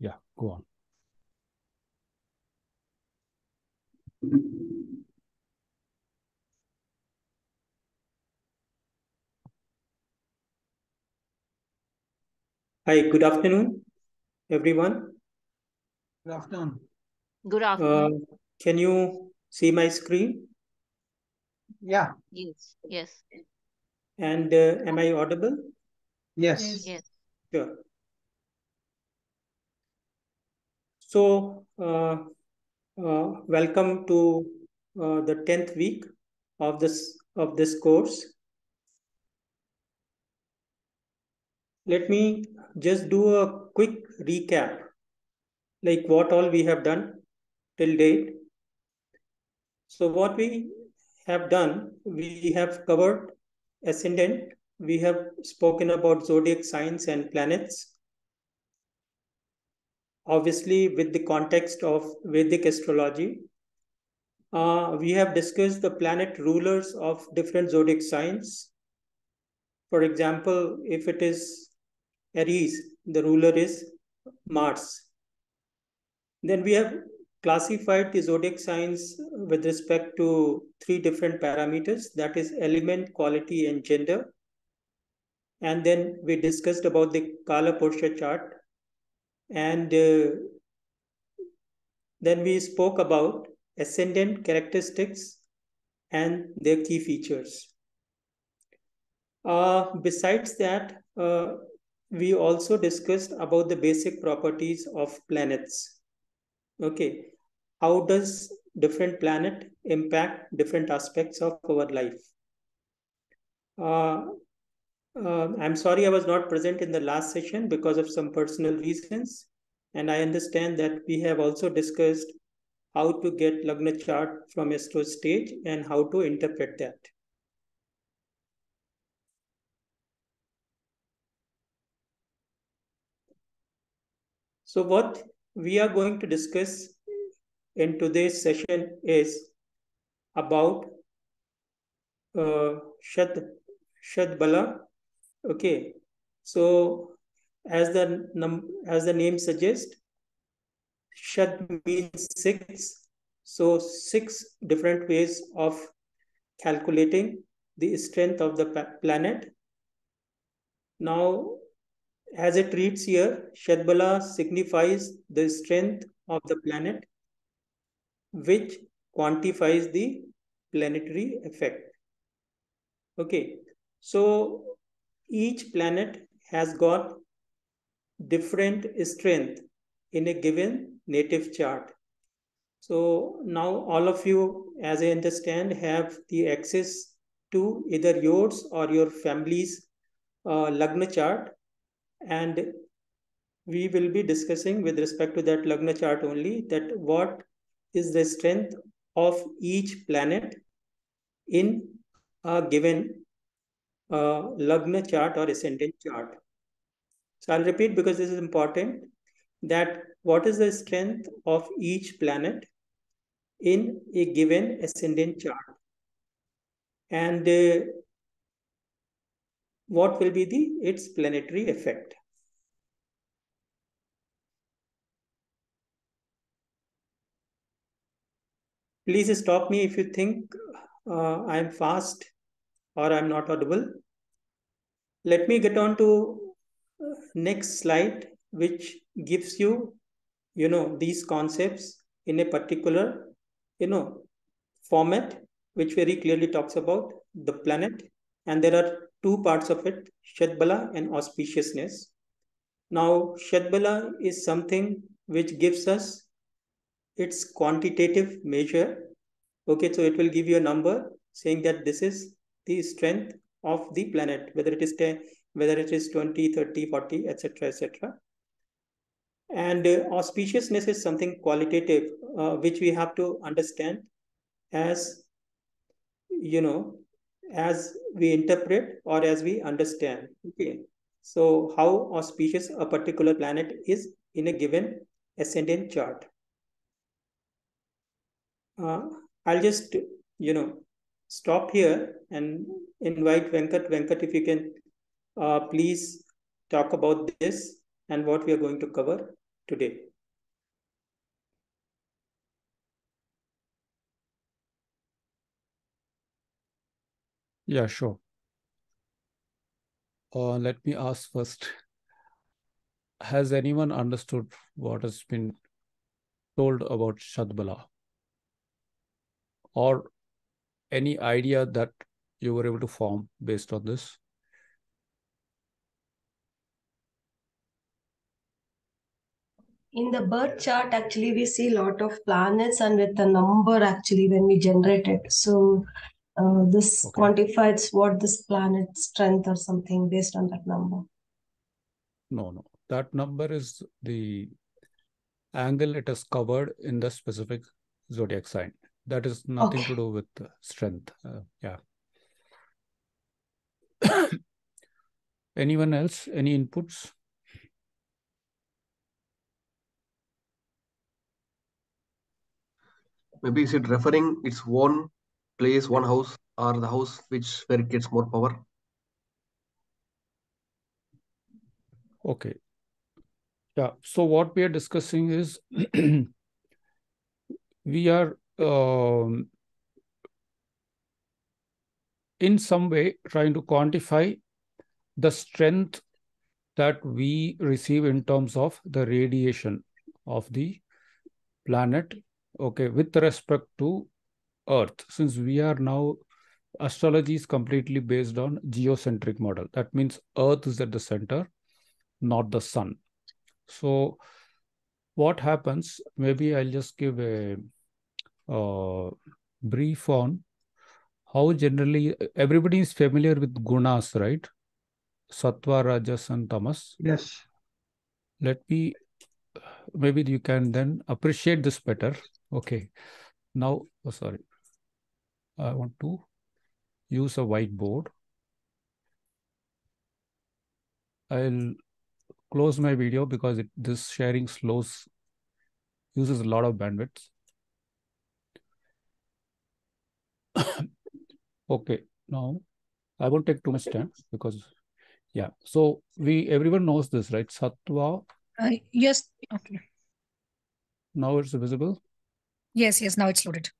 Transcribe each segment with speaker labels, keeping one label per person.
Speaker 1: Yeah, go on.
Speaker 2: Hi, good afternoon, everyone.
Speaker 3: Good afternoon.
Speaker 4: Good
Speaker 2: Uh,
Speaker 4: afternoon.
Speaker 2: can you see my screen?
Speaker 3: Yeah,
Speaker 4: Yes, yes,
Speaker 2: And uh, am I audible?
Speaker 3: yes.
Speaker 4: yes.
Speaker 2: Sure. So, uh, uh, welcome to uh, the 10th week of this of this course. Let me just do a quick recap, like what all we have done till date. So what we have done, we have covered ascendant, we have spoken about zodiac signs and planets, obviously with the context of Vedic astrology. Uh, we have discussed the planet rulers of different zodiac signs. For example, if it is Aries, the ruler is Mars. Then we have classified the zodiac signs with respect to three different parameters that is element, quality, and gender. And then we discussed about the Kala Purusha chart. And uh, then we spoke about ascendant characteristics and their key features. Uh, besides that, uh, we also discussed about the basic properties of planets. Okay, how does different planet impact different aspects of our life? Uh, uh, I'm sorry I was not present in the last session because of some personal reasons. And I understand that we have also discussed how to get Lagna chart from AstroSage and how to interpret that. So what we are going to discuss in today's session is about uh, Shad, Shadbala. Okay, so as the num as the name suggests, Shad means six. So six different ways of calculating the strength of the planet. Now, as it reads here, Shadbala signifies the strength of the planet, which quantifies the planetary effect. Okay, so each planet has got different strength in a given native chart. So now all of you, as I understand, have the access to either yours or your family's uh, Lagna chart. And we will be discussing with respect to that Lagna chart only that what is the strength of each planet in a given uh, Lagna chart or ascendant chart. So I'll repeat because this is important that what is the strength of each planet in a given ascendant chart and uh, what will be the its planetary effect. Please stop me if you think uh, I'm fast or I'm not audible. Let me get on to uh, next slide, which gives you, you know, these concepts in a particular, you know, format, which very clearly talks about the planet. And there are two parts of it, Shadbala and auspiciousness. Now, Shadbala is something which gives us its quantitative measure. Okay, so it will give you a number saying that this is the strength of the planet, whether it is 10, whether it is 20, 30, 40, etc., etc. And uh, auspiciousness is something qualitative, uh, which we have to understand as, you know, as we interpret or as we understand. Okay, so how auspicious a particular planet is in a given ascendant chart. Uh, I'll just, you know, stop here and invite Venkat. Venkat, if you can uh, please talk about this and what we are going to cover. today.
Speaker 1: Yeah, sure. Uh, let me ask first. Has anyone understood what has been told about Shadbala? Or any idea that you were able to form based on this?
Speaker 4: In the birth chart, actually, we see a lot of planets and with the number actually when we generate it. So uh, this
Speaker 1: Okay.
Speaker 4: quantifies what this planet strength or something based on that number.
Speaker 1: No, no. That number is the angle it is covered in the specific zodiac sign. That is nothing to do with strength. Uh, yeah. Anyone else? Any inputs?
Speaker 5: Maybe is it referring its own place, one house, or the house which where it gets more power?
Speaker 1: Okay. Yeah. So what we are discussing is we are um, in some way trying to quantify the strength that we receive in terms of the radiation of the planet, okay, with respect to Earth. Since we are now, astrology is completely based on geocentric model. That means Earth is at the center, not the sun. So what happens, maybe I'll just give a uh, brief on how generally everybody is familiar with gunas, right? Sattva, Rajas, and Tamas.
Speaker 3: Yes.
Speaker 1: Let me, maybe you can then appreciate this better. Okay. Now, oh, sorry. I want to use a whiteboard. I'll close my video because it, this sharing slows, uses a lot of bandwidth. Okay, now I won't take too much time because, yeah. So we everyone knows this, right? Sattva.
Speaker 6: Uh, yes. Okay.
Speaker 1: Now it's visible.
Speaker 6: Yes. Yes. Now it's loaded.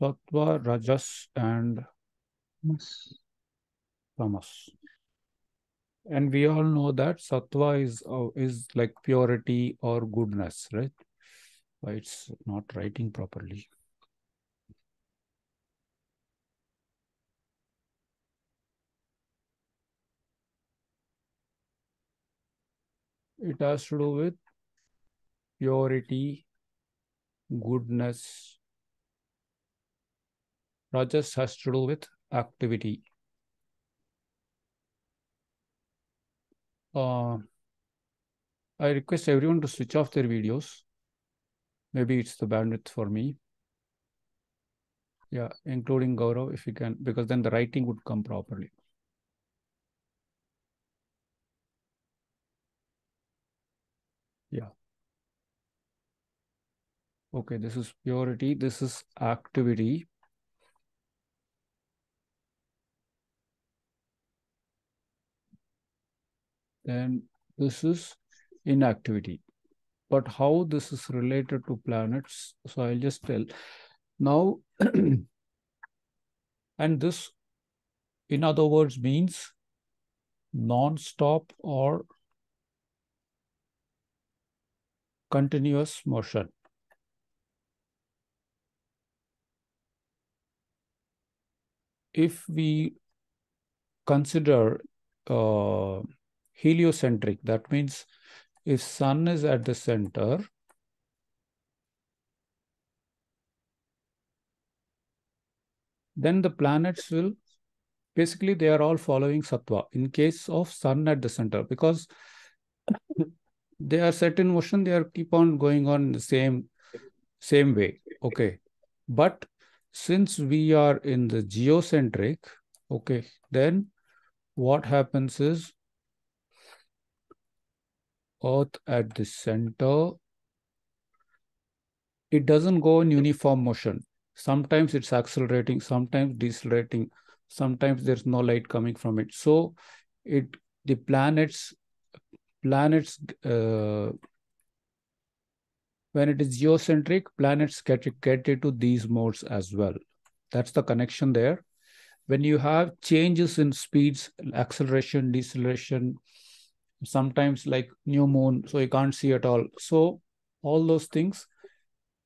Speaker 1: Sattva, Rajas, and
Speaker 3: Yes.
Speaker 1: Tamas. And we all know that Sattva is uh, is like purity or goodness, right? Why it's not writing properly. It has to do with purity, goodness. Rajas has to do with activity. Uh, I request everyone to switch off their videos. Maybe it's the bandwidth for me. Yeah, including Gaurav, if you can, because then the writing would come properly. Yeah. Okay, this is purity. This is activity. Then this is inactivity. But how this is related to planets, so I'll just tell. Now, and this, in other words, means non-stop or continuous motion. If we consider uh, heliocentric, that means if sun is at the center, then the planets will basically they are all following sattva in case of sun at the center because they are set in motion they are keep on going on the same same way. Okay. But since we are in the geocentric okay then what happens is earth at the center it doesn't go in uniform motion sometimes it's accelerating sometimes decelerating sometimes there's no light coming from it so it the planets planets uh, when it is geocentric, planets get, get into these modes as well. That's the connection there. When you have changes in speeds, acceleration, deceleration, sometimes like new moon, so you can't see at all. So all those things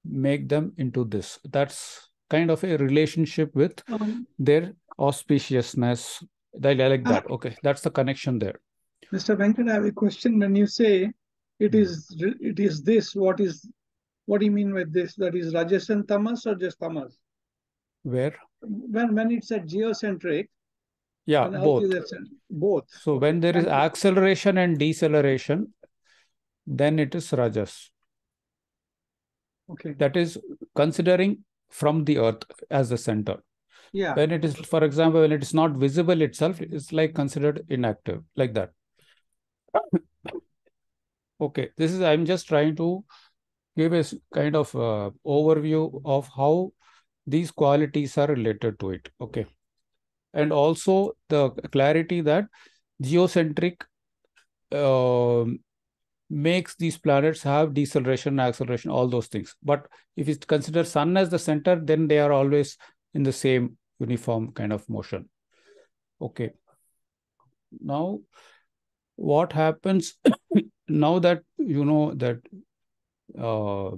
Speaker 1: make them into this. That's kind of a relationship with
Speaker 3: Um,
Speaker 1: their auspiciousness. They like that. Okay, that's the connection there.
Speaker 3: Mr. Venkat, I have a question. When you say it
Speaker 1: Hmm.
Speaker 3: is it is this, what is what do you mean with this? That is Rajas and Tamas or just Tamas?
Speaker 1: Where?
Speaker 3: When when it's a geocentric,
Speaker 1: Yeah, both.
Speaker 3: both.
Speaker 1: So when there is acceleration and deceleration, then it is rajas.
Speaker 3: Okay.
Speaker 1: That is considering from the earth as the center.
Speaker 3: Yeah.
Speaker 1: When it is, for example, when it is not visible itself, it's like considered inactive, like that. Okay, this is, I'm just trying to give a kind of uh, overview of how these qualities are related to it. Okay. And also the clarity that geocentric um, makes these planets have deceleration, acceleration, all those things. But if you consider sun as the center, then they are always in the same uniform kind of motion. Okay. Now, what happens now that you know that uh,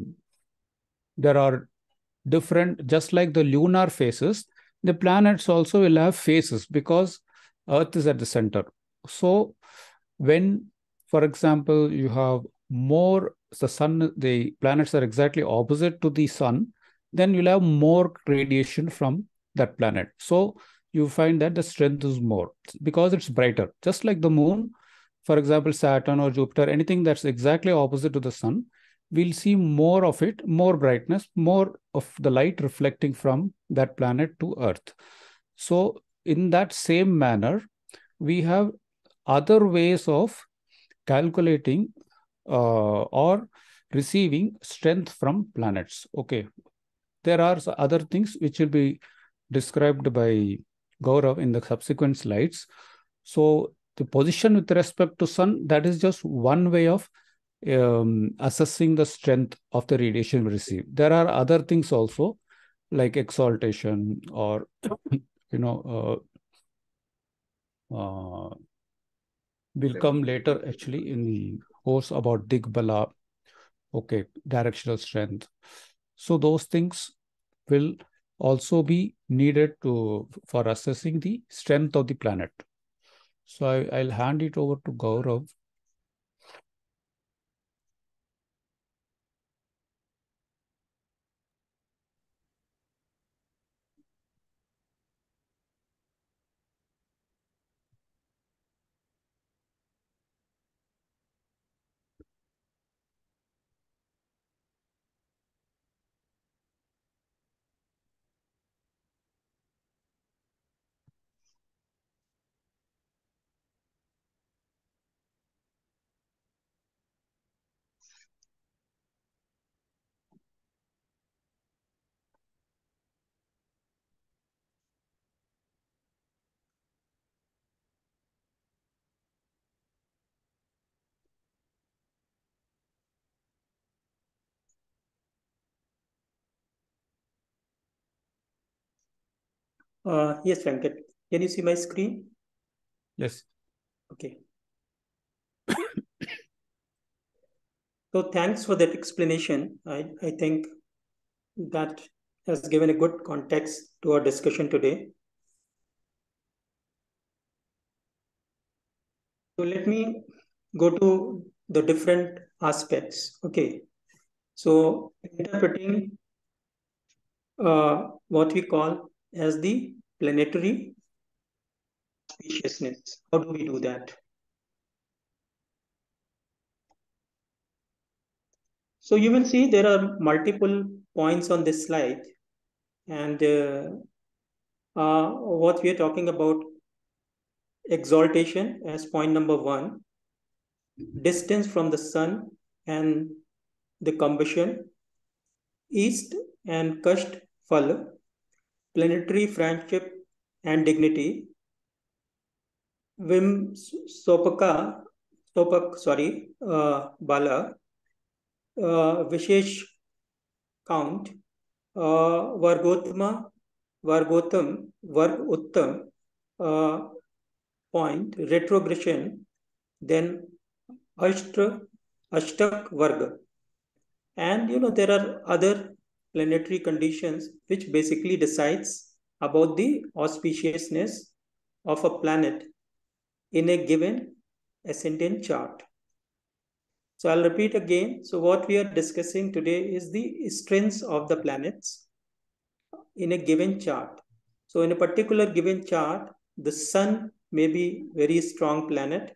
Speaker 1: there are different, just like the lunar phases, the planets also will have phases because Earth is at the center. So, when, for example, you have more, the sun, the planets are exactly opposite to the sun, then you'll have more radiation from that planet. So, you find that the strength is more because it's brighter. Just like the moon, for example, Saturn or Jupiter, anything that's exactly opposite to the sun, we'll see more of it, more brightness, more of the light reflecting from that planet to Earth. So, in that same manner, we have other ways of calculating uh, or receiving strength from planets. Okay. There are other things which will be described by Gaurav in the subsequent slides. So the position with respect to sun, that is just one way of um, assessing the strength of the radiation we receive. There are other things also like exaltation or, you know, uh, uh, will come later actually in the course about Digbala, okay, directional strength. So those things will also be needed to for assessing the strength of the planet. So I, I'll hand it over to Gaurav.
Speaker 2: Uh, yes, Venkat. Can you see my screen?
Speaker 1: Yes.
Speaker 2: Okay. So thanks for that explanation. I, I think that has given a good context to our discussion today. So let me go to the different aspects. Okay. So interpreting uh, what we call as the planetary spaciousness. How do we do that? So you will see there are multiple points on this slide and uh, uh, what we are talking about exaltation as point number one, distance from the sun and the combustion, Isht and Kasht Phal, planetary friendship and dignity, Vim Sopaka Topak, sorry, uh, Bala, uh, Vishesh count, uh, Vargotama, Vargotam, Varg Uttam, uh, point, retrogression, then Ashtra, Ashtak Varga. And you know, there are other planetary conditions which basically decides about the auspiciousness of a planet in a given ascendant chart. So I'll repeat again. So what we are discussing today is the strengths of the planets in a given chart. So in a particular given chart, the sun may be very strong planet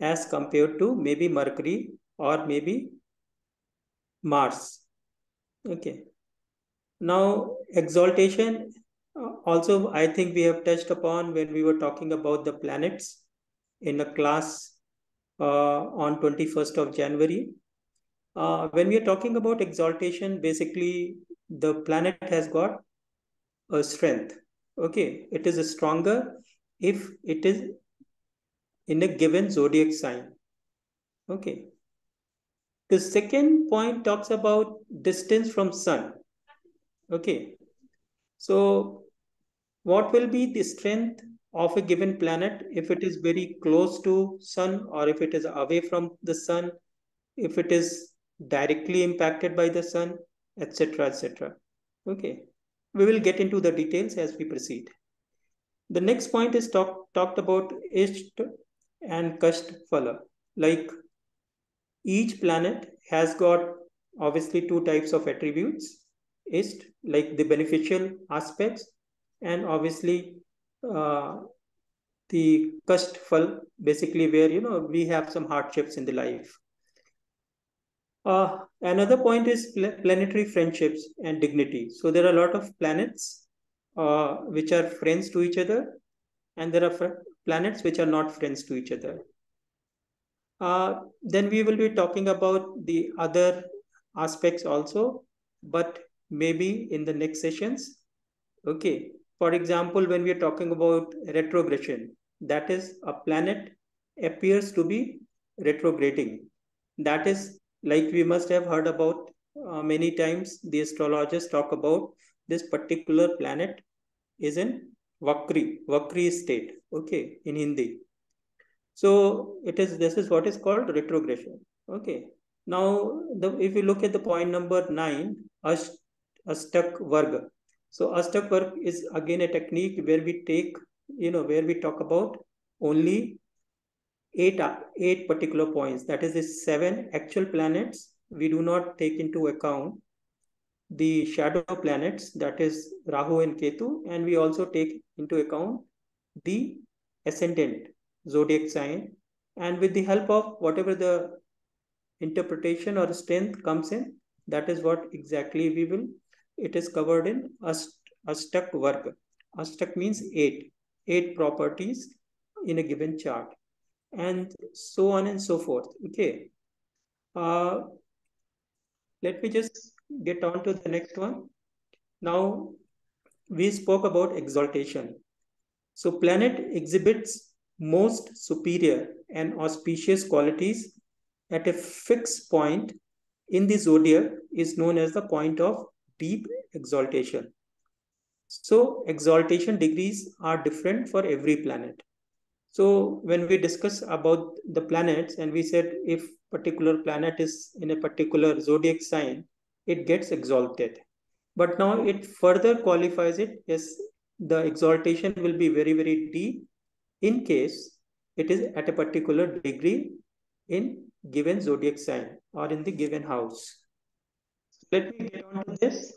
Speaker 2: as compared to maybe Mercury or maybe Mars. Okay. Now exaltation uh, also I think we have touched upon when we were talking about the planets in a class uh, on 21st of January. Uh, when we are talking about exaltation, basically the planet has got a strength. Okay, it is stronger if it is in a given zodiac sign. Okay. The second point talks about distance from sun. Okay. So what will be the strength of a given planet if it is very close to sun or if it is away from the sun if it is directly impacted by the sun etc etc okay we will get into the details as we proceed the next point is talk, talked about Isht and Kasht Phala. Like each planet has got obviously two types of attributes. Isht, like the beneficial aspects, and obviously uh, the Phal, basically where, you know, we have some hardships in the life. Uh, another point is pl planetary friendships and dignity. So there are a lot of planets uh, which are friends to each other, and there are planets which are not friends to each other. Uh, then we will be talking about the other aspects also, but maybe in the next sessions. Okay. For example, when we are talking about retrogression, that is a planet appears to be retrograding. That is like we must have heard about uh, many times the astrologers talk about this particular planet is in Vakri, Vakri state, okay, in Hindi. So it is, this is what is called retrogression, okay. Now, the, if you look at the point number nine, Asht, Astak Varga. So Astak Varga is again a technique where we take, you know, where we talk about only eight, eight particular points. That is the seven actual planets. We do not take into account the shadow planets, that is Rahu and Ketu, and we also take into account the ascendant zodiac sign. And with the help of whatever the interpretation or strength comes in, that is what exactly we will. It is covered in Astak Varga. Astak means eight, eight properties in a given chart, and so on and so forth. Okay. Uh, let me just get on to the next one. Now, we spoke about exaltation. So planet exhibits most superior and auspicious qualities at a fixed point in the zodiac is known as the point of deep exaltation. So exaltation degrees are different for every planet. So when we discuss about the planets and we said if particular planet is in a particular zodiac sign, it gets exalted. But now it further qualifies it as the exaltation will be very, very deep in case it is at a particular degree in given zodiac sign or in the given house. Let me get on to this.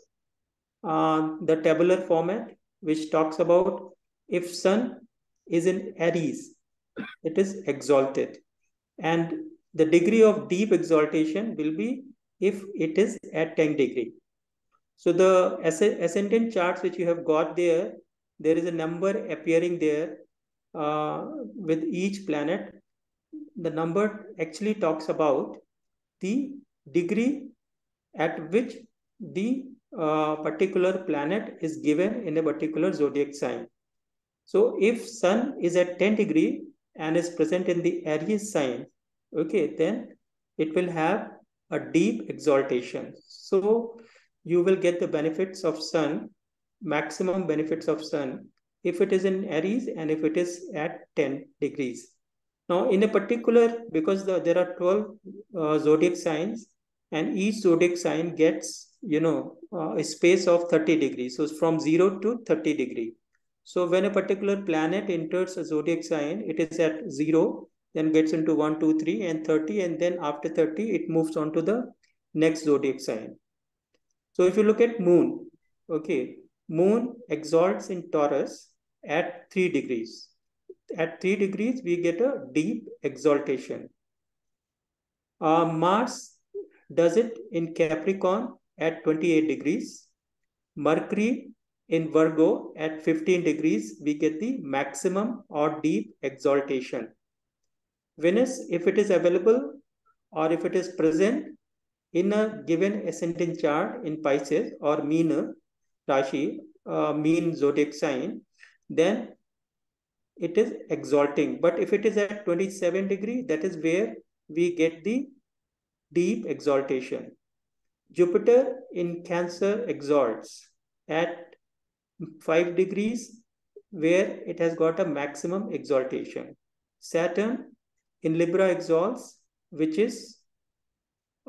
Speaker 2: Uh, the tabular format, which talks about if sun is in Aries, it is exalted. And the degree of deep exaltation will be if it is at 10 degree. So the ascendant charts which you have got there, there is a number appearing there uh, with each planet. The number actually talks about the degree at which the uh, particular planet is given in a particular zodiac sign. So if sun is at 10 degree and is present in the Aries sign, okay, then it will have a deep exaltation. So you will get the benefits of sun, maximum benefits of sun, if it is in Aries and if it is at 10 degrees. Now, in a particular, because the, there are 12 uh, zodiac signs, and each zodiac sign gets, you know, uh, a space of 30 degrees. So from 0 to 30 degree. So when a particular planet enters a zodiac sign, it is at 0, then gets into 1, 2, 3, and 30, and then after 30, it moves on to the next zodiac sign. So if you look at moon, okay, moon exalts in Taurus at 3 degrees. At 3 degrees, we get a deep exaltation. Uh, Mars does it in Capricorn at 28 degrees. Mercury in Virgo at 15 degrees, we get the maximum or deep exaltation. Venus, if it is available or if it is present in a given ascending chart in Pisces or Meen Rashi, uh, Meen zodiac sign, then it is exalting. But if it is at 27 degree, that is where we get the deep exaltation. Jupiter in Cancer exalts at 5 degrees where it has got a maximum exaltation. Saturn in Libra exalts, which is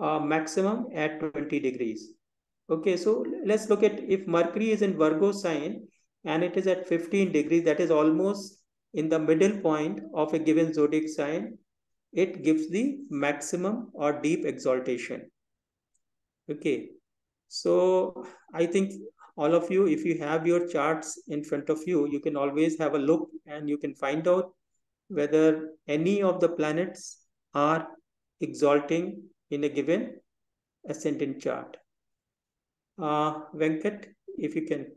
Speaker 2: uh, maximum at 20 degrees. Okay, so let's look at if Mercury is in Virgo sign and it is at 15 degrees, that is almost in the middle point of a given zodiac sign, it gives the maximum or deep exaltation. Okay, so I think all of you, if you have your charts in front of you, you can always have a look and you can find out whether any of the planets are exalting in a given ascendant chart. Uh, Venkat, if you can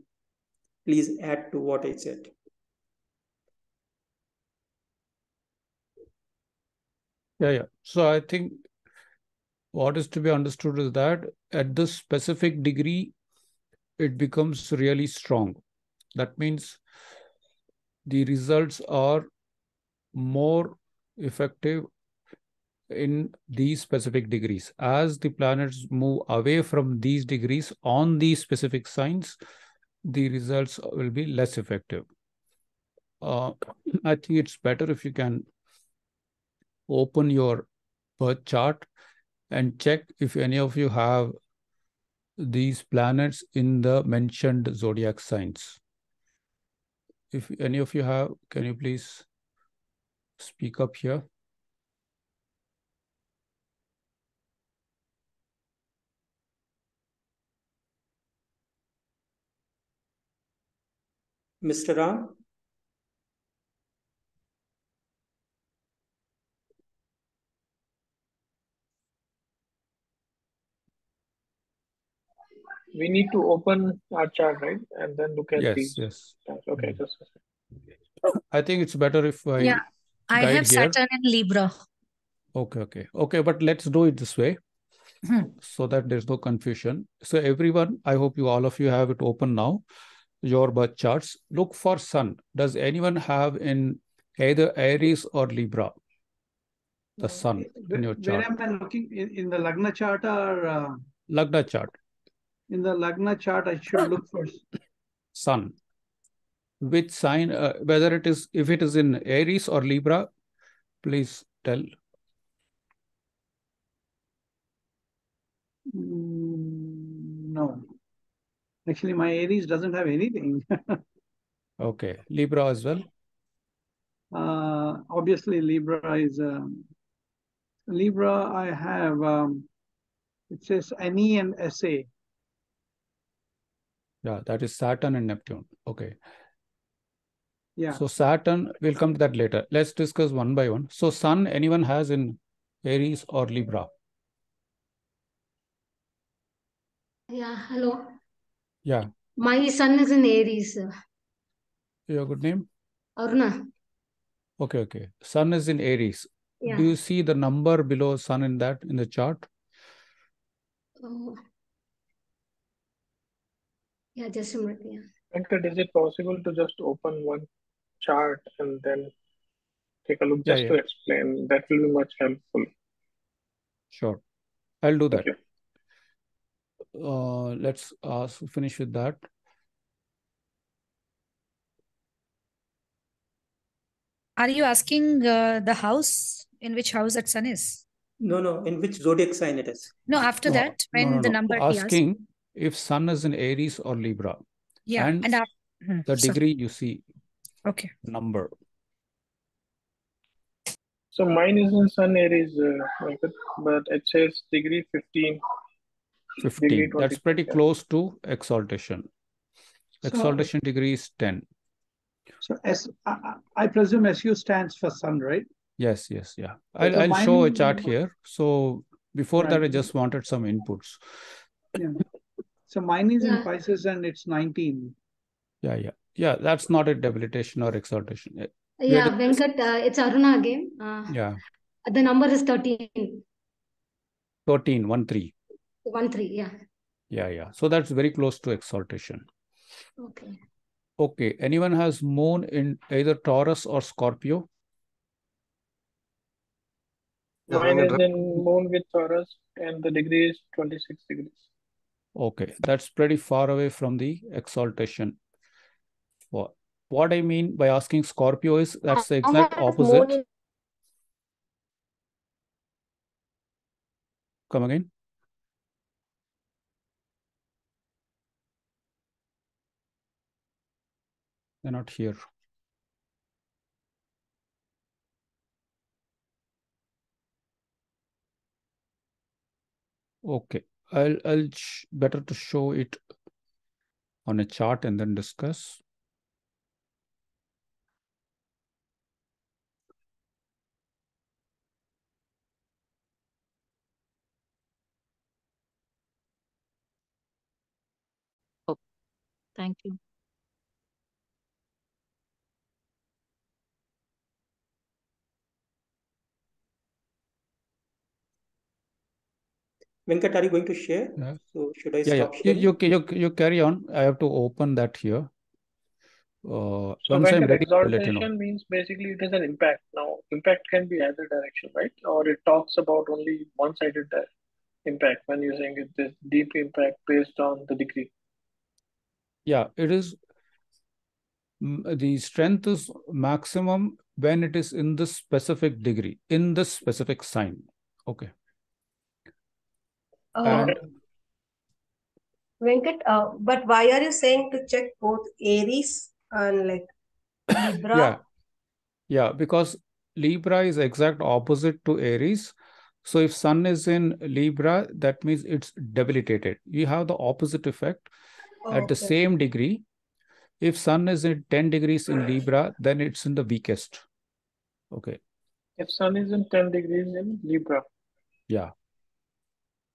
Speaker 2: please add to what I said.
Speaker 1: Yeah, yeah. So I think what is to be understood is that at this specific degree, it becomes really strong. That means the results are more effective in these specific degrees. As the planets move away from these degrees on these specific signs, the results will be less effective. Uh, I think it's better if you can open your birth chart and check if any of you have these planets in the mentioned zodiac signs. If any of you have, can you please speak up here?
Speaker 2: Mr. Ram?
Speaker 3: We need to open our chart, right? And then look at
Speaker 1: Yes,
Speaker 3: these.
Speaker 1: yes.
Speaker 3: charts. Okay,
Speaker 1: Mm.
Speaker 3: just.
Speaker 1: I think it's better if I
Speaker 6: Yeah, I
Speaker 1: guide
Speaker 6: have
Speaker 1: here.
Speaker 6: Saturn in Libra.
Speaker 1: Okay, okay. Okay, but let's do it this way
Speaker 6: Hmm.
Speaker 1: so that there's no confusion. So everyone, I hope you all of you have it open now. Your birth charts. Look for sun. Does anyone have in either Aries or Libra? The sun in
Speaker 3: Where,
Speaker 1: your
Speaker 3: where
Speaker 1: chart.
Speaker 3: am I looking? In, in the Lagna chart or uh,
Speaker 1: Lagna chart.
Speaker 3: In the Lagna chart? I should look for.
Speaker 1: Sun. Which sign, uh, whether it is, if it is in Aries or Libra, please tell.
Speaker 3: Mm, no. Actually, my Aries doesn't have anything.
Speaker 1: Okay. Libra as well.
Speaker 3: Uh, obviously, Libra is um, Libra. I have um, it says Ani and SA.
Speaker 1: Yeah, that is Saturn and Neptune. Okay.
Speaker 3: Yeah.
Speaker 1: So Saturn, we'll come to that later. Let's discuss one by one. So Sun, anyone has in Aries or Libra?
Speaker 7: Yeah, hello.
Speaker 1: Yeah.
Speaker 7: My sun is in Aries.
Speaker 1: Your good name?
Speaker 7: Aruna.
Speaker 1: Okay, okay. Sun is in Aries.
Speaker 7: Yeah.
Speaker 1: Do you see the number below Sun in that in the chart?
Speaker 7: Oh. Yeah, just a minute. Yeah.
Speaker 3: Venkat, is it possible to just open one chart and then take a look just
Speaker 1: yeah.
Speaker 3: to explain? That will be much helpful.
Speaker 1: Sure. I'll do that.
Speaker 8: Thank
Speaker 1: Uh, let's uh, finish with that.
Speaker 6: Are you asking uh, the house in which house that sun is?
Speaker 2: No, no, in which zodiac sign it is?
Speaker 6: No, after
Speaker 1: No,
Speaker 6: that, when
Speaker 1: no,
Speaker 6: the
Speaker 1: no.
Speaker 6: number he asked.
Speaker 1: Asking if sun is in Aries or Libra.
Speaker 6: Yeah,
Speaker 1: and
Speaker 6: and af- Hmm,
Speaker 1: The
Speaker 6: so-
Speaker 1: degree you see
Speaker 6: okay.
Speaker 1: number.
Speaker 8: So mine is in Sun Aries, uh, but it says degree 15.
Speaker 1: 15.
Speaker 8: Degree
Speaker 1: That's pretty
Speaker 8: yeah.
Speaker 1: close to exaltation.
Speaker 3: So-
Speaker 1: Exaltation degree is 10.
Speaker 3: So S, I, I I presume SU stands for sun, right?
Speaker 1: Yes, yes, yeah. I'll, I'll show a chart here. So before that, I just wanted some inputs.
Speaker 3: So mine is in Pisces and it's 19.
Speaker 1: Yeah, yeah. Yeah, that's not a debilitation or exaltation. Eh,
Speaker 7: Yeah,
Speaker 1: Where
Speaker 7: Venkat, uh, it's Aruna again. Uh,
Speaker 1: Yeah,
Speaker 7: the number is 13.
Speaker 1: 13, 1, 3.
Speaker 7: 1 3. Yeah.
Speaker 1: Yeah, yeah. So that's very close to exaltation.
Speaker 7: Okay.
Speaker 1: Okay. Anyone has moon in either Taurus or Scorpio?
Speaker 5: Yeah,
Speaker 8: Mine is in Moon with Taurus, and the degree is 26 degrees.
Speaker 1: Okay, that's pretty far away from the exaltation. What what I mean by asking Scorpio is that's the exact opposite. Come again. They're not here. Okay, I'll I'll better to show it on a chart and then discuss.
Speaker 6: Oh, thank you.
Speaker 2: Venkat, are you going to share?
Speaker 1: Yeah.
Speaker 2: So should I
Speaker 1: Yeah, yeah.
Speaker 2: stop
Speaker 1: You,
Speaker 2: sharing?
Speaker 1: you, you, you carry on. I have to open that here. Uh,
Speaker 8: So
Speaker 1: once I'm ready, I'll you know.
Speaker 8: means basically it is an impact. Now, impact can be either direction, right? Or it talks about only one-sided impact when you're saying it is this deep impact based on the degree.
Speaker 1: Yeah, it is. mm, The strength is maximum when it is in the specific degree, in the specific sign. Okay.
Speaker 4: Uh, Venkat, uh, but why are you saying to check both Aries and like Libra?
Speaker 1: yeah, yeah, because Libra is exact opposite to Aries. So if Sun is in Libra, that means it's debilitated. You have the opposite effect at the
Speaker 4: Okay.
Speaker 1: same degree. If Sun is in 10 degrees in Libra, then it's in the weakest. Okay.
Speaker 8: If Sun is in 10 degrees in Libra.
Speaker 1: Yeah.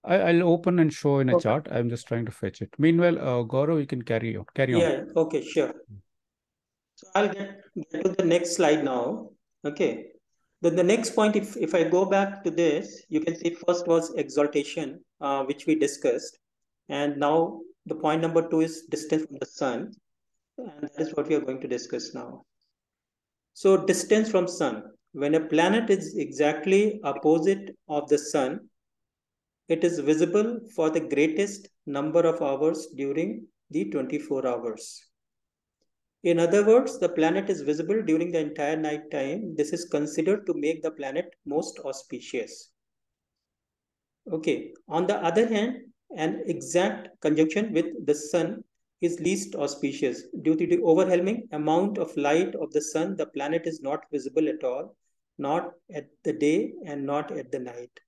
Speaker 1: I, I'll open and show in a
Speaker 8: Okay.
Speaker 1: chart. I'm just trying to fetch it. Meanwhile, uh, Gaurav, you can carry on. Carry on.
Speaker 2: Yeah, okay, sure. So I'll get, get to the next slide now. Okay. Then the next point, if, if I go back to this, you can see first was exaltation, uh, which we discussed. And now the point number two is distance from the sun. And that is what we are going to discuss now. So distance from sun. When a planet is exactly opposite of the sun, it is visible for the greatest number of hours during the 24 hours. In other words, the planet is visible during the entire night time. This is considered to make the planet most auspicious. Okay, on the other hand, an exact conjunction with the sun is least auspicious. Due to the overwhelming amount of light of the sun, the planet is not visible at all, not at the day and not at the night.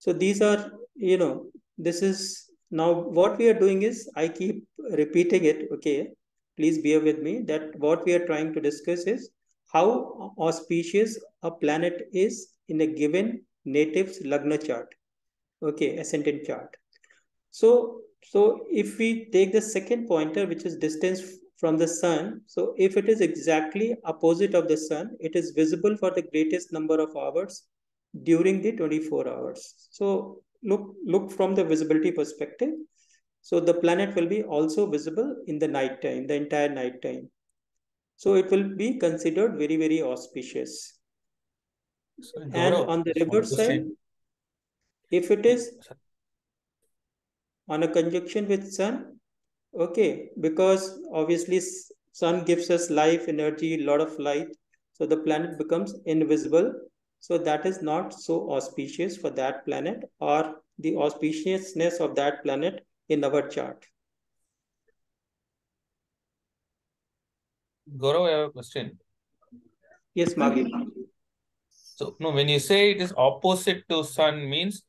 Speaker 2: So these are, you know, this is now what we are doing is I keep repeating it, okay? Please bear with me that what we are trying to discuss is how auspicious a planet is in a given native's Lagna chart, okay, ascendant chart. So, so if we take the second pointer, which is distance from the sun, so if it is exactly opposite of the sun, it is visible for the greatest number of hours during the 24 hours. So look, look from the visibility perspective. So the planet will be also visible in the night time, the entire night time. So it will be considered very, very auspicious.
Speaker 1: So,
Speaker 2: And
Speaker 1: Gaurav,
Speaker 2: on the reverse side, If it is on a conjunction with sun, okay, because obviously sun gives us life, energy, a lot of light. So the planet becomes invisible. So that is not so auspicious for that planet or the auspiciousness of that planet in our chart.
Speaker 9: Gaurav, I have a question.
Speaker 2: Yes, Maggie.
Speaker 9: So, no, when you say it is opposite to sun means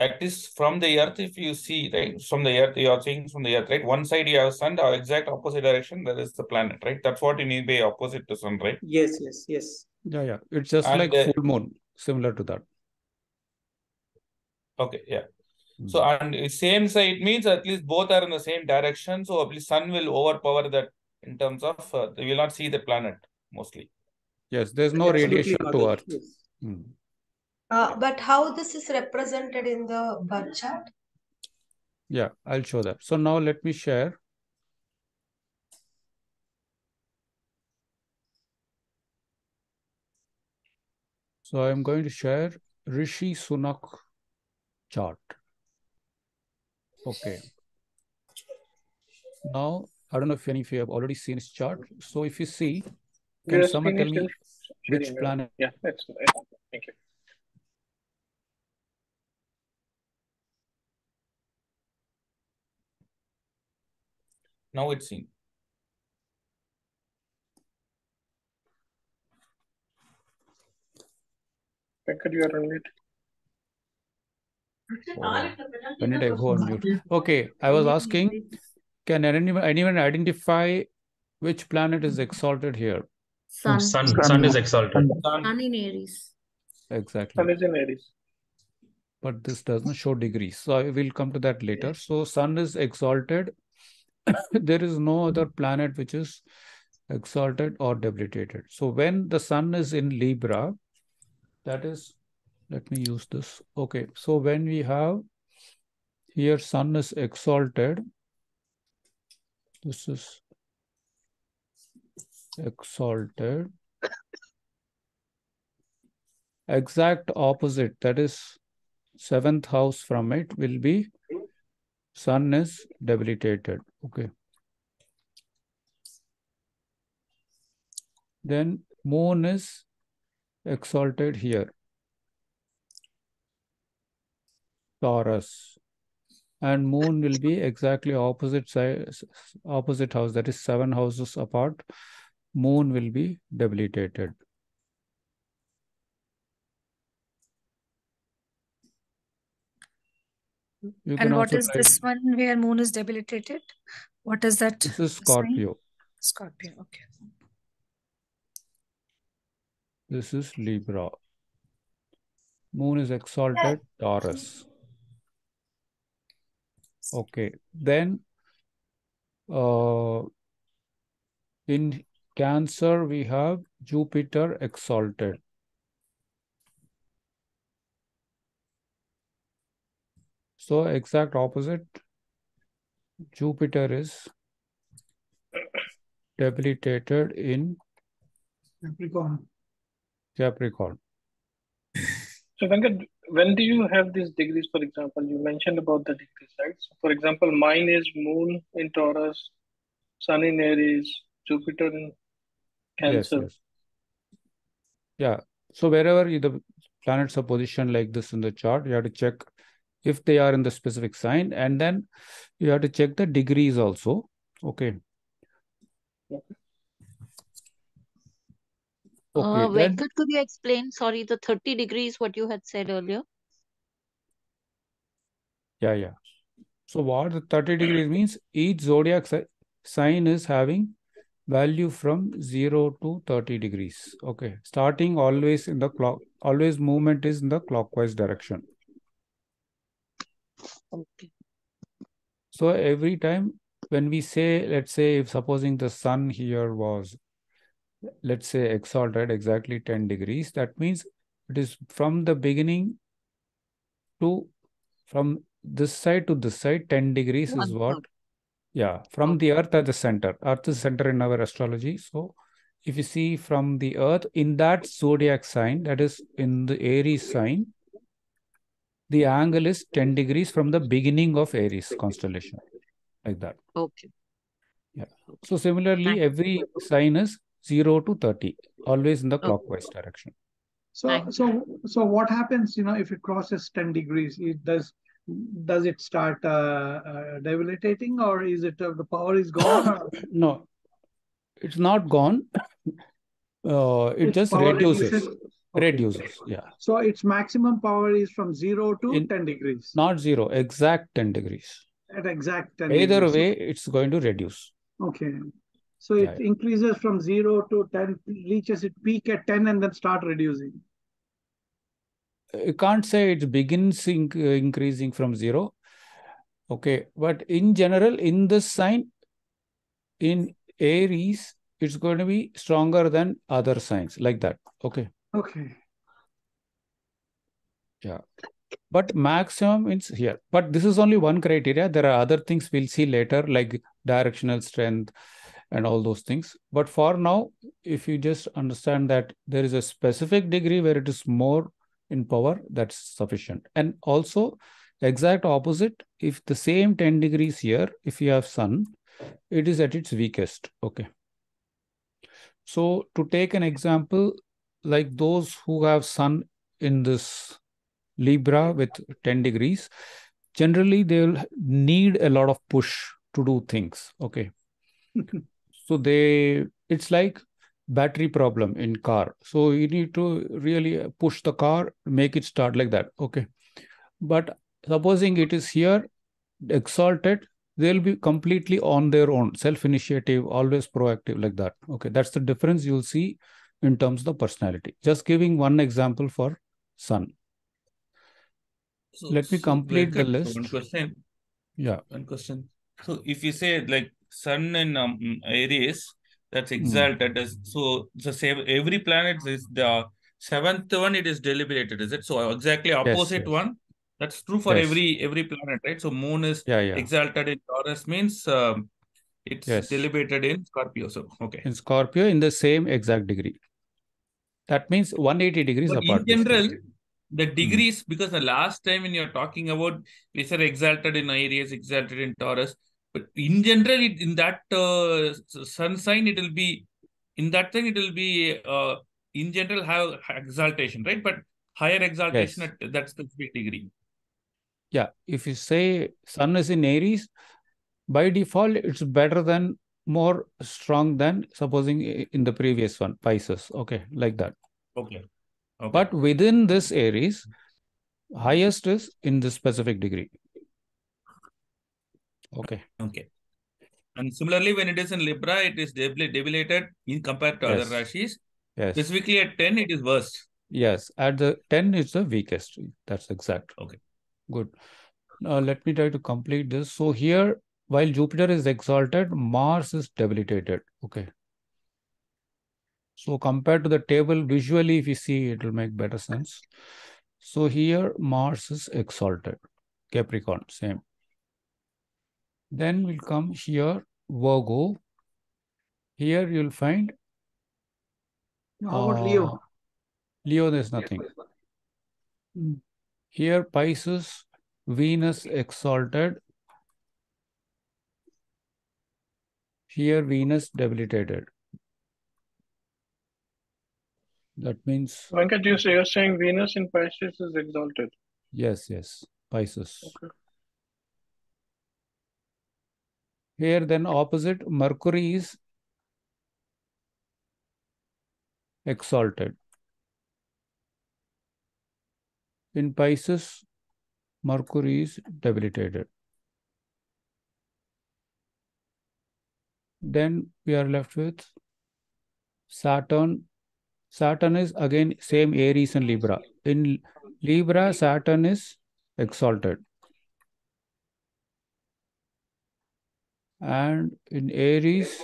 Speaker 9: at least from the earth, if you see, right, from the earth, you are saying from the earth, right? One side you have sun, the exact opposite direction, that is the planet, right? That's what you mean by opposite to sun, right?
Speaker 2: Yes, yes, yes.
Speaker 1: Yeah, yeah. It's just
Speaker 9: And,
Speaker 1: like full moon, similar to that.
Speaker 9: Okay, yeah.
Speaker 1: Mm.
Speaker 9: So, and same side means at least both are in the same direction. So, at least sun will overpower that in terms of, uh, we will not see the planet mostly.
Speaker 1: Yes, there's no
Speaker 2: Absolutely,
Speaker 1: radiation to
Speaker 2: Maggie.
Speaker 1: Earth.
Speaker 2: Yes.
Speaker 1: Mm.
Speaker 4: Uh, but how this is represented in the birth chart?
Speaker 1: Yeah, I'll show that. So now let me share. So I'm going to share Rishi Sunak chart. Okay. Now, I don't know if any of you have already seen his chart. So if you see, can
Speaker 8: Yes,
Speaker 1: someone tell me which
Speaker 8: sharing.
Speaker 1: planet?
Speaker 8: Yeah, that's, that's thank you.
Speaker 9: Now it's seen.
Speaker 8: Venkat, you are on mute.
Speaker 1: Oh, when did I go on mute? Okay, I was asking, can anyone, anyone identify which planet is exalted here?
Speaker 7: Sun.
Speaker 10: Sun, sun is exalted.
Speaker 9: Sun,
Speaker 7: Sun in Aries.
Speaker 1: Exactly.
Speaker 8: Sun is in Aries.
Speaker 1: but this doesn't show degrees. So I will come to that later. So sun is exalted. there is no other planet which is exalted or debilitated. So when the sun is in Libra, that is, let me use this. Okay. So when we have here sun is exalted, this is exalted. Exact opposite, that is seventh house from it will be sun is debilitated. Okay. Then moon is exalted here. Taurus. And moon will be exactly opposite side, opposite house. That is seven houses apart. Moon will be debilitated. You
Speaker 6: And what is this one where moon is debilitated? What is that?
Speaker 1: This is
Speaker 6: sign?
Speaker 1: Scorpio.
Speaker 6: Scorpio, okay.
Speaker 1: This is Libra. Moon is exalted Taurus. Okay, then uh, in Cancer we have Jupiter exalted. So exact opposite, Jupiter is debilitated in
Speaker 3: Capricorn.
Speaker 1: Capricorn.
Speaker 8: So Venkat, when do you have these degrees, for example? You mentioned about the degrees, right? So for example, mine is moon in Taurus, sun in Aries, Jupiter in Cancer.
Speaker 1: yes. Yeah. So wherever the planets are positioned like this in the chart, you have to check if they are in the specific sign, and then you have to check the degrees also. Okay. Okay.
Speaker 11: Uh,
Speaker 1: then-
Speaker 11: Venkat, could you explain, sorry, the 30 degrees, what you had said earlier?
Speaker 1: Yeah, yeah. So what the 30 degrees means, each zodiac si- sign is having value from 0 to 30 degrees. Okay. Starting always in the clock, always movement is in the clockwise direction.
Speaker 11: Okay.
Speaker 1: So every time when we say, let's say, if supposing the sun here was, let's say, exalted exactly 10 degrees, that means it is from the beginning to from this side to this side, 10 degrees is what? Yeah, from the earth at the center. Earth is center in our astrology. So if you see from the earth in that zodiac sign, that is in the Aries sign, the angle is 10 degrees from the beginning of Aries constellation, like that.
Speaker 11: Okay.
Speaker 1: Yeah. So similarly, every sign is 0 to 30, always in the
Speaker 11: Okay.
Speaker 1: clockwise direction.
Speaker 3: So,
Speaker 11: Thank
Speaker 3: so, so what happens, you know, if it crosses 10 degrees? It does, does it start uh, uh, debilitating or is it, uh, the power is gone? Or
Speaker 1: No, it's not gone. Uh, it
Speaker 3: its
Speaker 1: just
Speaker 3: power
Speaker 1: reduces.
Speaker 3: Okay.
Speaker 1: Reduces, yeah.
Speaker 3: So its maximum power is from zero to
Speaker 1: In-
Speaker 3: 10 degrees
Speaker 1: Not zero, exact 10 degrees.
Speaker 3: at exact 10
Speaker 1: Either
Speaker 3: degrees.
Speaker 1: way, it's going to reduce.
Speaker 3: Okay. So it increases from zero to 10, reaches its peak at 10 and then start reducing.
Speaker 1: You can't say it begins in, uh, increasing from zero. Okay, but in general, in this sign, in Aries, it's going to be stronger than other signs, like that. Okay.
Speaker 3: Okay.
Speaker 1: Yeah. But maximum is here. But this is only one criteria. There are other things we'll see later, like directional strength and all those things. But for now, if you just understand that there is a specific degree where it is more in power, that's sufficient. And also, exact opposite, if the same 10 degrees here, if you have sun, it is at its weakest. Okay. So to take an example, like those who have sun in this Libra with 10 degrees, generally they'll need a lot of push to do things. Okay. so they, it's like battery problem in car. So you need to really push the car, make it start like that. Okay. But supposing it is here, exalted, they'll be completely on their own, self-initiative, always proactive like that. Okay. That's the difference you'll see in terms of the personality. Just giving one example for sun.
Speaker 9: So,
Speaker 1: Let me
Speaker 9: so
Speaker 1: complete the
Speaker 9: uh,
Speaker 1: list.
Speaker 9: One question.
Speaker 1: Yeah.
Speaker 9: One question. So if you say like Sun in um, Aries, that's
Speaker 1: Hmm.
Speaker 9: exalted. As, so the same every planet is the seventh one. It is deliberated, is it? So exactly opposite
Speaker 1: yes.
Speaker 9: one. That's true for
Speaker 1: Yes.
Speaker 9: every every planet, right? So Moon is
Speaker 1: Yeah, yeah.
Speaker 9: exalted in Taurus means um, it's
Speaker 1: Yes.
Speaker 9: deliberated in Scorpio. So okay.
Speaker 1: In Scorpio, in the same exact degree. That means 180 degrees
Speaker 9: But
Speaker 1: apart.
Speaker 9: in general, the degrees, because the last time when you're talking about, we said exalted in Aries, exalted in Taurus, but in general, it, in that uh, sun sign, it will be, in that thing, it will be, uh, in general, have exaltation, right? But higher exaltation
Speaker 1: Yes.
Speaker 9: at that specific degree.
Speaker 1: Yeah. If you say Sun is in Aries, by default, it's better than more strong than supposing in the previous one, Pisces. Okay, like that.
Speaker 9: Okay. Okay.
Speaker 1: But within this Aries, highest is in this specific degree. Okay.
Speaker 9: Okay. And similarly, when it is in Libra, it is debil- debilitated in compared to other
Speaker 1: Yes.
Speaker 9: Rashis.
Speaker 1: Yes.
Speaker 9: Specifically at 10, it is worst.
Speaker 1: Yes. At the 10 is the weakest. That's exact.
Speaker 9: Okay.
Speaker 1: Good. Now let me try to complete this. So here, while Jupiter is exalted, Mars is debilitated. Okay. So compared to the table, visually, if you see, it will make better sense. So here, Mars is exalted. Capricorn, same. Then we'll come here, Virgo. Here you'll find
Speaker 3: How about Leo?
Speaker 1: uh, Leo, there's nothing.
Speaker 3: Hmm.
Speaker 1: Here, Pisces, Venus exalted. Here, Venus debilitated. That means,
Speaker 8: Venkat, you say you're saying Venus in Pisces is exalted.
Speaker 1: yes, yes, Pisces.
Speaker 8: Okay.
Speaker 1: Here, then opposite, Mercury is exalted. In Pisces, Mercury is debilitated. Then we are left with Saturn. Saturn is again same Aries and Libra. In Libra, Saturn is exalted. And in Aries,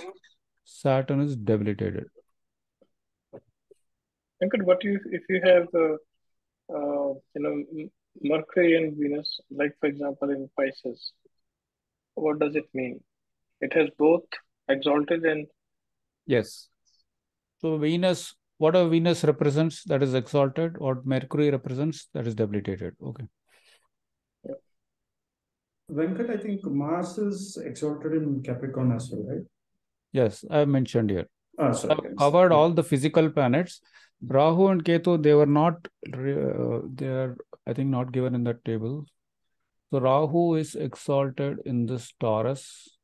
Speaker 1: Saturn is debilitated.
Speaker 8: Venkat, what if if you have uh, uh, you know Mercury and Venus, like for example in Pisces, what does it mean? It has both exalted and
Speaker 1: Yes. So Venus, whatever Venus represents, that is exalted. What Mercury represents, that is debilitated. Okay.
Speaker 10: Venkat, I think Mars is exalted in Capricorn as well, right?
Speaker 1: Yes, I mentioned here.
Speaker 10: Oh, sorry.
Speaker 1: I've
Speaker 10: yes.
Speaker 1: covered all the physical planets. Rahu and Ketu, they were not, uh, they are, I think, not given in that table. So Rahu is exalted in this Taurus.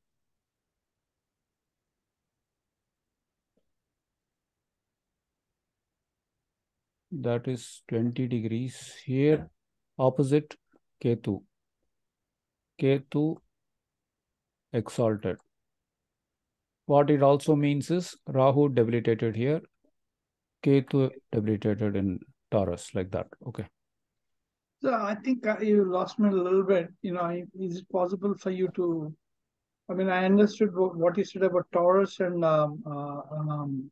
Speaker 1: That is 20 degrees. Here, opposite Ketu. Ketu exalted. What it also means is Rahu debilitated here, Ketu debilitated in Taurus, like that. Okay.
Speaker 3: So I think you lost me a little bit. You know, is it possible for you to? I mean, I understood what, you said about Taurus and um, uh, um,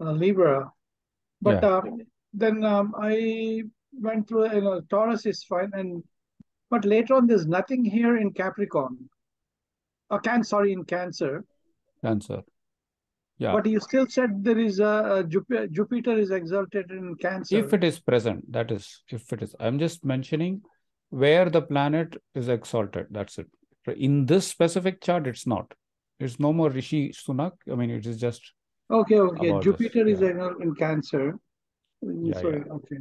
Speaker 3: uh, Libra, but
Speaker 1: Yeah.
Speaker 3: uh, then um, I went through. You know, Taurus is fine, and but later on, there's nothing here in Capricorn. Or can sorry, in Cancer.
Speaker 1: Cancer. Yeah.
Speaker 3: But you still said there is a, a Jupiter. Jupiter is exalted in Cancer.
Speaker 1: If it is present, that is, if it is. I'm just mentioning where the planet is exalted. That's it. In this specific chart, it's not. It's no more Rishi Sunak. I mean, it is just
Speaker 3: Okay, okay.
Speaker 1: about this.
Speaker 3: Jupiter is
Speaker 1: Yeah.
Speaker 3: in, Cancer.
Speaker 1: Yeah,
Speaker 3: Sorry,
Speaker 1: yeah.
Speaker 3: okay.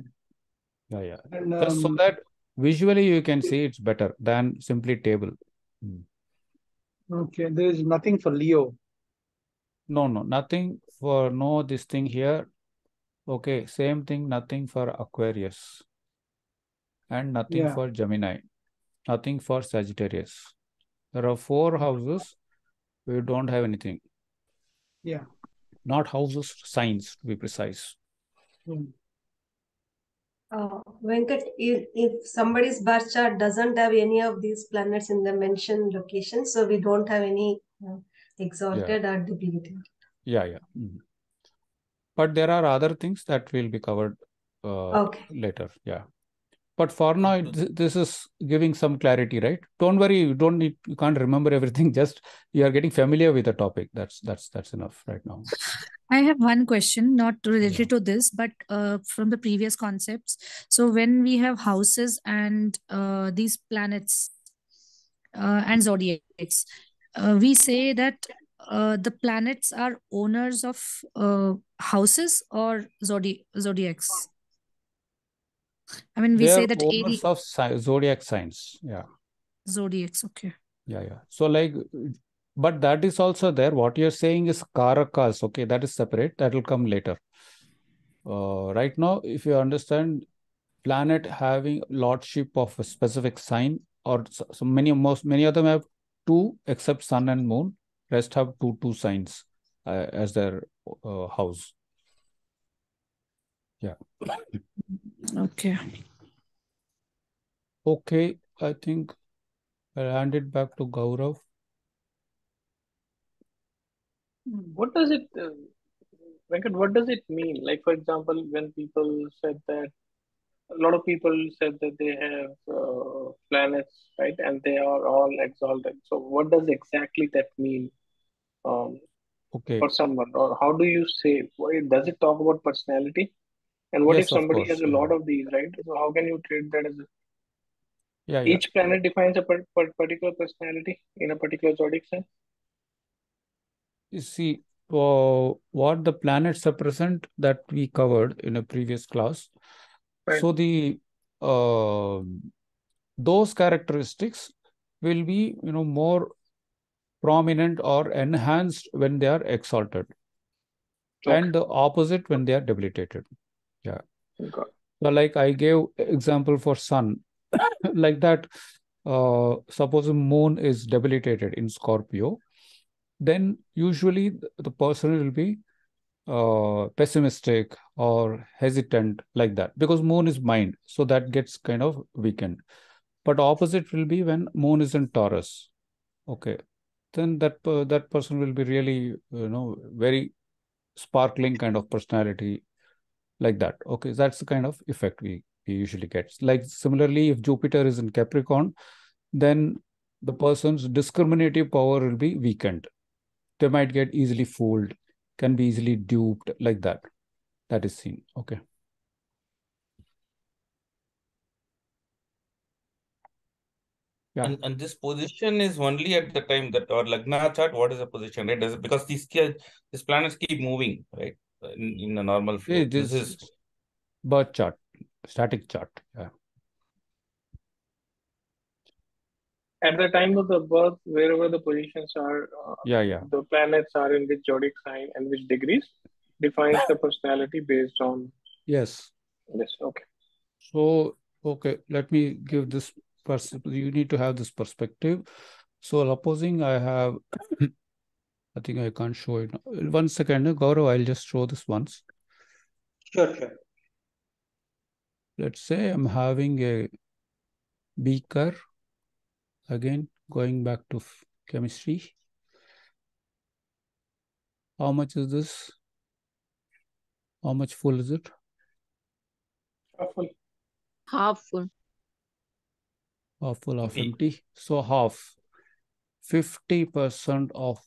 Speaker 1: Yeah, yeah.
Speaker 3: And
Speaker 1: Just so
Speaker 3: um,
Speaker 1: that visually you can see it's better than simply table. Mm.
Speaker 3: okay, there is nothing for Leo.
Speaker 1: No, no, nothing for no this thing here. Okay, same thing, nothing for Aquarius. And nothing
Speaker 3: Yeah.
Speaker 1: for Gemini. Nothing for Sagittarius. There are four houses. We don't have anything.
Speaker 3: Yeah.
Speaker 1: Not houses, signs to be precise.
Speaker 3: Hmm.
Speaker 4: Uh, Venkat, if, if somebody's birth chart doesn't have any of these planets in the mentioned location, so we don't have any uh, exalted or debilitated.
Speaker 1: Yeah, yeah. Mhm. But there are other things that will be covered uh,
Speaker 4: Okay.
Speaker 1: later. Yeah. But for now, it- this is giving some clarity, right? Don't worry, you don't need, you can't remember everything. Just you are getting familiar with the topic. That's that's that's enough right now.
Speaker 6: I have one question, not related to this, but uh, from the previous concepts. So when we have houses and uh, these planets uh, and zodiacs, uh, we say that uh, the planets are owners of uh, houses or zodi zodiacs. I mean, we
Speaker 1: They
Speaker 6: say that
Speaker 1: owners of si- zodiac signs. Yeah.
Speaker 6: zodiacs. Okay.
Speaker 1: Yeah, yeah. So like, but that is also there. What you're saying is karakas. Okay, that is separate. That will come later. Uh, right now, if you understand planet having lordship of a specific sign, or so, so many most many of them have two, except sun and moon. Rest have two two signs uh, as their uh, house. Yeah.
Speaker 6: Okay.
Speaker 1: Okay, I think I'll hand it back to Gaurav.
Speaker 8: What does it, uh, Venkat, what does it mean? Like, for example, when people said that, a lot of people said that they have uh, planets, right? And they are all exalted. So, what does exactly that mean um,
Speaker 1: Okay.
Speaker 8: for someone? Or how do you say, does it talk about personality? And what if
Speaker 1: Yes, of
Speaker 8: somebody
Speaker 1: course.
Speaker 8: has a
Speaker 1: Yeah.
Speaker 8: lot of these, right? So, how can you treat that as a,
Speaker 1: Yeah, yeah.
Speaker 8: each planet defines a per, per- particular personality in a particular zodiac sign?
Speaker 1: You see, uh, what the planets represent that we covered in a previous class.
Speaker 8: Right.
Speaker 1: So the uh, those characteristics will be, you know, more prominent or enhanced when they are exalted,
Speaker 8: Okay.
Speaker 1: and the opposite when they are debilitated. So, like I gave example for sun, like that. Uh, suppose moon is debilitated in Scorpio, then usually the person will be uh, pessimistic or hesitant like that because moon is mind, so that gets kind of weakened. But opposite will be when moon is in Taurus. Okay, then that per- that person will be really you know very sparkling kind of personality like that. Okay, that's the kind of effect we, we usually get. Like similarly, if Jupiter is in Capricorn, then the person's discriminative power will be weakened. They might get easily fooled, can be easily duped, like that. That is seen. Okay. Yeah.
Speaker 9: And, and this position is only at the time that our Lagna chart, what is the position, right? Does because these these planets keep moving, right? In, in a normal flow.
Speaker 1: It
Speaker 9: this
Speaker 1: is
Speaker 9: is
Speaker 1: birth chart, static chart. Yeah.
Speaker 8: At the time of the birth, wherever the positions are, uh,
Speaker 1: Yeah, yeah.
Speaker 8: the planets are in which zodiac sign and which degrees defines the personality based on
Speaker 1: Yes.
Speaker 8: Yes. Okay.
Speaker 1: So, okay, let me give this pers you need to have this perspective. So opposing, I have I think I can't show it. now. One second, Gaurav, I'll just show this once.
Speaker 2: Sure, sure.
Speaker 1: Let's say I'm having a beaker. Again, going back to chemistry. How much is this? How much full is it?
Speaker 8: Shuffle.
Speaker 11: Half full.
Speaker 1: Half full, half
Speaker 9: Empty.
Speaker 1: empty. So half. 50% of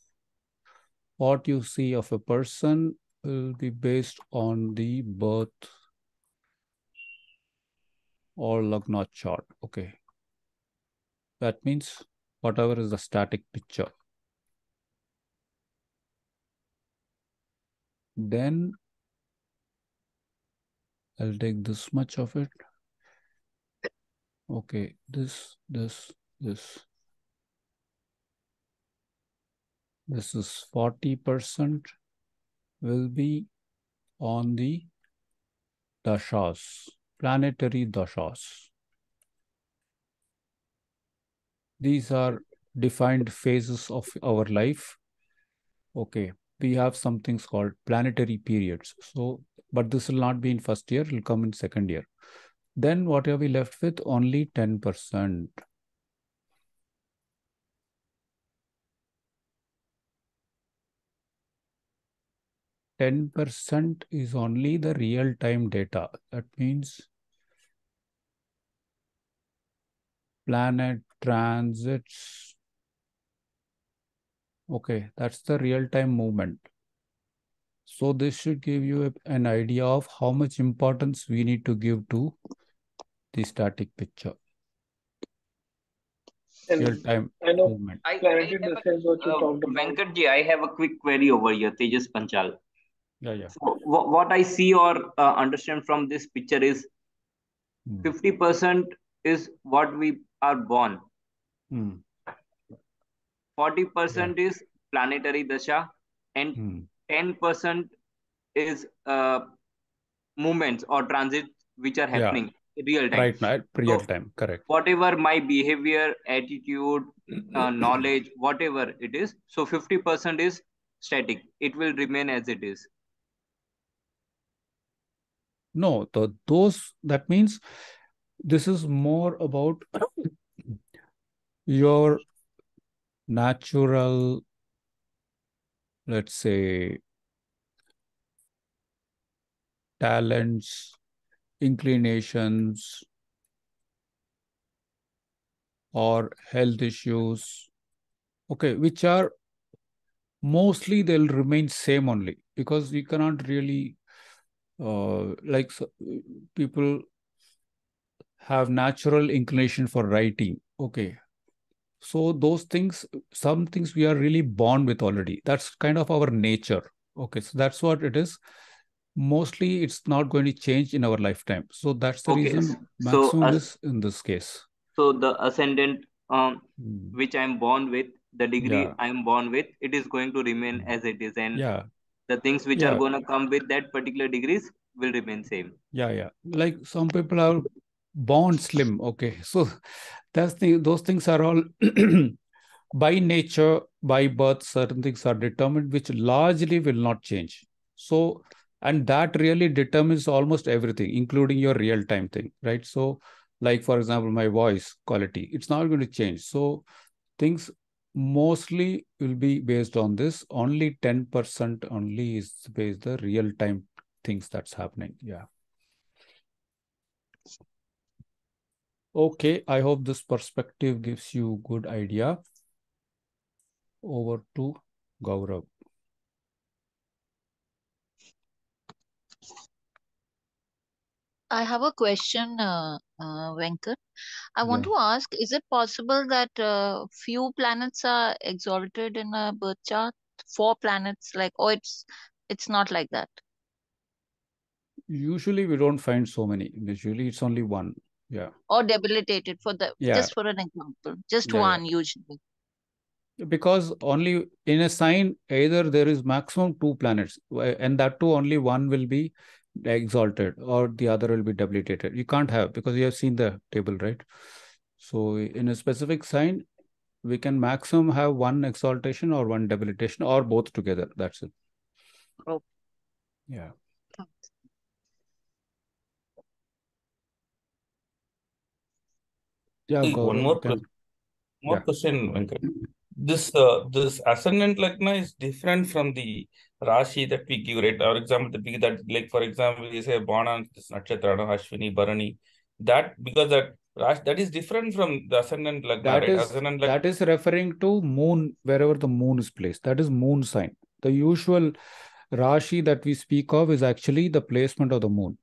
Speaker 1: what you see of a person will be based on the birth or Lagna chart. Okay. That means whatever is the static picture. Then I'll take this much of it. Okay, this, this, this. This is 40% will be on the dashas, planetary dashas. These are defined phases of our life. Okay, we have some things called planetary periods. So, but this will not be in first year, it will come in second year. Then what are we left with? Only 10%. Ten percent is only the real-time data. That means planet transits. Okay, that's the real-time movement. So this should give you a- an idea of how much importance we need to give to the static picture,
Speaker 8: And
Speaker 1: real-time
Speaker 8: I know
Speaker 1: movement.
Speaker 12: I, I
Speaker 8: planetary
Speaker 12: have a,
Speaker 8: distance what you
Speaker 12: uh. Venkatji, I have a quick query over here, Tejas Panchal.
Speaker 1: Yeah, yeah.
Speaker 12: So wh- what I see or uh, understand from this picture is
Speaker 1: Hmm.
Speaker 12: 50% is what we are born,
Speaker 1: Hmm.
Speaker 12: 40% is planetary dasha, and
Speaker 1: Hmm.
Speaker 12: 10% is uh, movements or transits which are happening in real time.
Speaker 1: Right now, real
Speaker 12: So
Speaker 1: time, correct.
Speaker 12: whatever my behavior, attitude, uh, knowledge, whatever it is, so 50% is static. It will remain as it is.
Speaker 1: No, the those that means this is more about your natural, let's say, talents, inclinations, or health issues. Okay, which are mostly they'll remain same only because we cannot really uh, like so- people have natural inclination for writing. Okay. So those things some things we are really born with already. That's kind of our nature. Okay. So that's what it is. Mostly it's not going to change in our lifetime. So that's the
Speaker 12: Okay,
Speaker 1: reason
Speaker 12: s- so
Speaker 1: maximum is in this case.
Speaker 12: So the ascendant um,
Speaker 1: Hmm.
Speaker 12: which I'm born with, the degree
Speaker 1: Yeah.
Speaker 12: I'm born with, it is going to remain as it is, and
Speaker 1: yeah
Speaker 12: the things which are going to come with that particular degrees will remain same.
Speaker 1: Yeah, yeah. Like some people are born slim. Okay. So that's the those things are all by nature, by birth, certain things are determined, which largely will not change. So, and that really determines almost everything, including your real-time thing, right? So, like for example, my voice quality, it's not going to change. So things mostly will be based on this. Only 10% only is based the real-time things that's happening. Yeah. Okay, I hope this perspective gives you good idea. Over to Gaurav.
Speaker 11: I have a question, uh, uh, Venkat. I want
Speaker 1: Yeah.
Speaker 11: to ask, is it possible that uh, few planets are exalted in a birth chart? Four planets, like, or it's it's not like that.
Speaker 1: Usually we don't find so many. Usually it's only one. Yeah.
Speaker 11: Or debilitated for the
Speaker 1: Yeah.
Speaker 11: just for an example. Just
Speaker 1: Yeah, yeah.
Speaker 11: one usually.
Speaker 1: Because only in a sign, either there is maximum two planets, wh- and that too only one will be exalted or the other will be debilitated. You can't have because you have seen the table, right? So in a specific sign, we can maximum have one exaltation or one debilitation or both together. That's it.
Speaker 11: Oh.
Speaker 1: Yeah. Yeah,
Speaker 9: Hey, one more
Speaker 1: you can.
Speaker 9: question. More
Speaker 1: Yeah.
Speaker 9: question, This uh, this ascendant lagna is different from the Rashi that we give, right? For example, that we that like for example, we say born on this nakshatra, Ashwini, Bharani. That because that Rashi that is different from the ascendant lagna,
Speaker 1: That
Speaker 9: right?
Speaker 1: is
Speaker 9: Ascendant
Speaker 1: that is referring to moon wherever the moon is placed. That is moon sign. The usual Rashi that we speak of is actually the placement of the moon.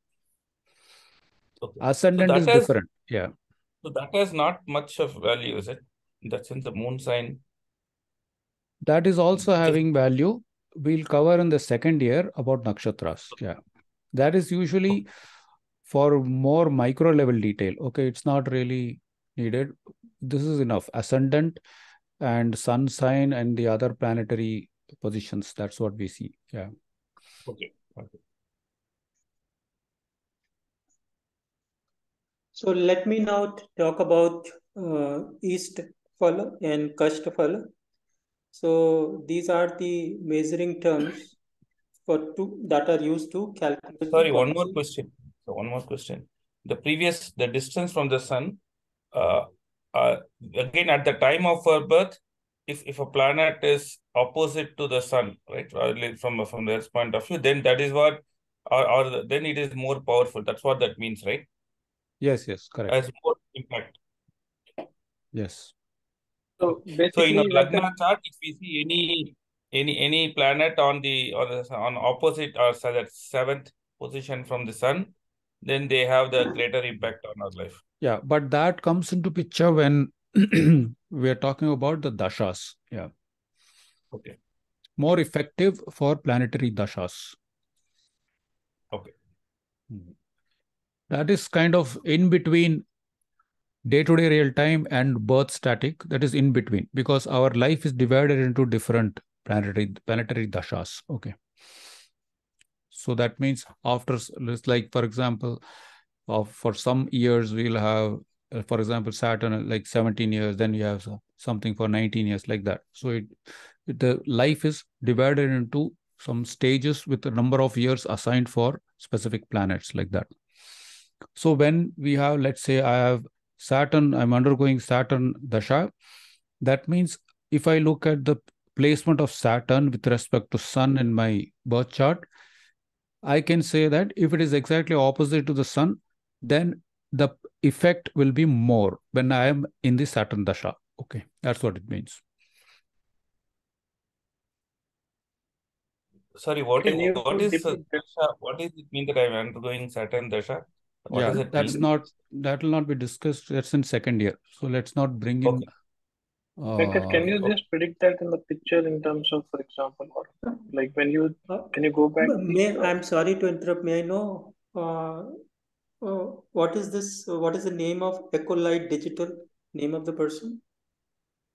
Speaker 9: Okay. So
Speaker 1: Ascendant
Speaker 9: that
Speaker 1: is
Speaker 9: has
Speaker 1: different. Yeah.
Speaker 9: so that has not much of value, is it? That's in the moon sign.
Speaker 1: That is also having value. We'll cover in the second year about nakshatras. Yeah. That is usually for more micro level detail. Okay. It's not really needed. This is enough. Ascendant and sun sign and the other planetary positions. That's what we see. Yeah.
Speaker 9: okay. okay.
Speaker 2: So let me now talk about uh, Isht Phala and Kashta Phala. So these are the measuring terms for two that are used to calculate
Speaker 9: Sorry, one more question. So one more question. The previous, the distance from the sun, uh, uh, again at the time of her birth, if if a planet is opposite to the sun, right, from from the Earth's point of view, then that is what, or or then it is more powerful. That's what that means, right?
Speaker 1: Yes. Yes. Correct.
Speaker 9: Has more impact.
Speaker 1: Yes.
Speaker 8: So
Speaker 9: So in a
Speaker 8: basically, Venkat,
Speaker 9: lagna chart, if we see any any any planet on the on the on opposite or so that seventh position from the sun, then they have the greater impact on our life.
Speaker 1: Yeah, but that comes into picture when we are talking about the dashas. Yeah,
Speaker 9: Okay.
Speaker 1: more effective for planetary dashas.
Speaker 9: Okay.
Speaker 1: Mhm. That is kind of in between day-to-day real time and birth static. That is in between because our life is divided into different planetary planetary dashas. Okay. So that means after, like for example, of for some years we'll have, uh, for example, Saturn uh, like 17 years, then you have something for 19 years like that. So it the life is divided into some stages with a number of years assigned for specific planets like that. So when we have, let's say I have Saturn, I'm undergoing Saturn Dasha, that means if I look at the placement of Saturn with respect to Sun in my birth chart, I can say that if it is exactly opposite to the Sun, then the effect will be more when I am in the Saturn Dasha. Okay, that's what it means.
Speaker 9: Sorry, what is
Speaker 8: can you
Speaker 9: what is
Speaker 8: repeat that?
Speaker 9: dasha? What does it mean that I'm undergoing Saturn dasha? What
Speaker 1: yeah,
Speaker 9: does
Speaker 1: that's
Speaker 9: mean?
Speaker 1: not that will not be discussed. That's in second year. So let's not bring in.
Speaker 9: Okay.
Speaker 8: Venkat, can
Speaker 1: Uh,
Speaker 8: you
Speaker 9: Okay.
Speaker 8: just predict that in the picture in terms of, for example, or like when you
Speaker 2: Uh,
Speaker 8: can you go back?
Speaker 2: May,
Speaker 8: uh,
Speaker 2: I'm sorry to interrupt. May I know uh, uh, what is this? uh, What is the name of Ecolite Digital? Name of the person?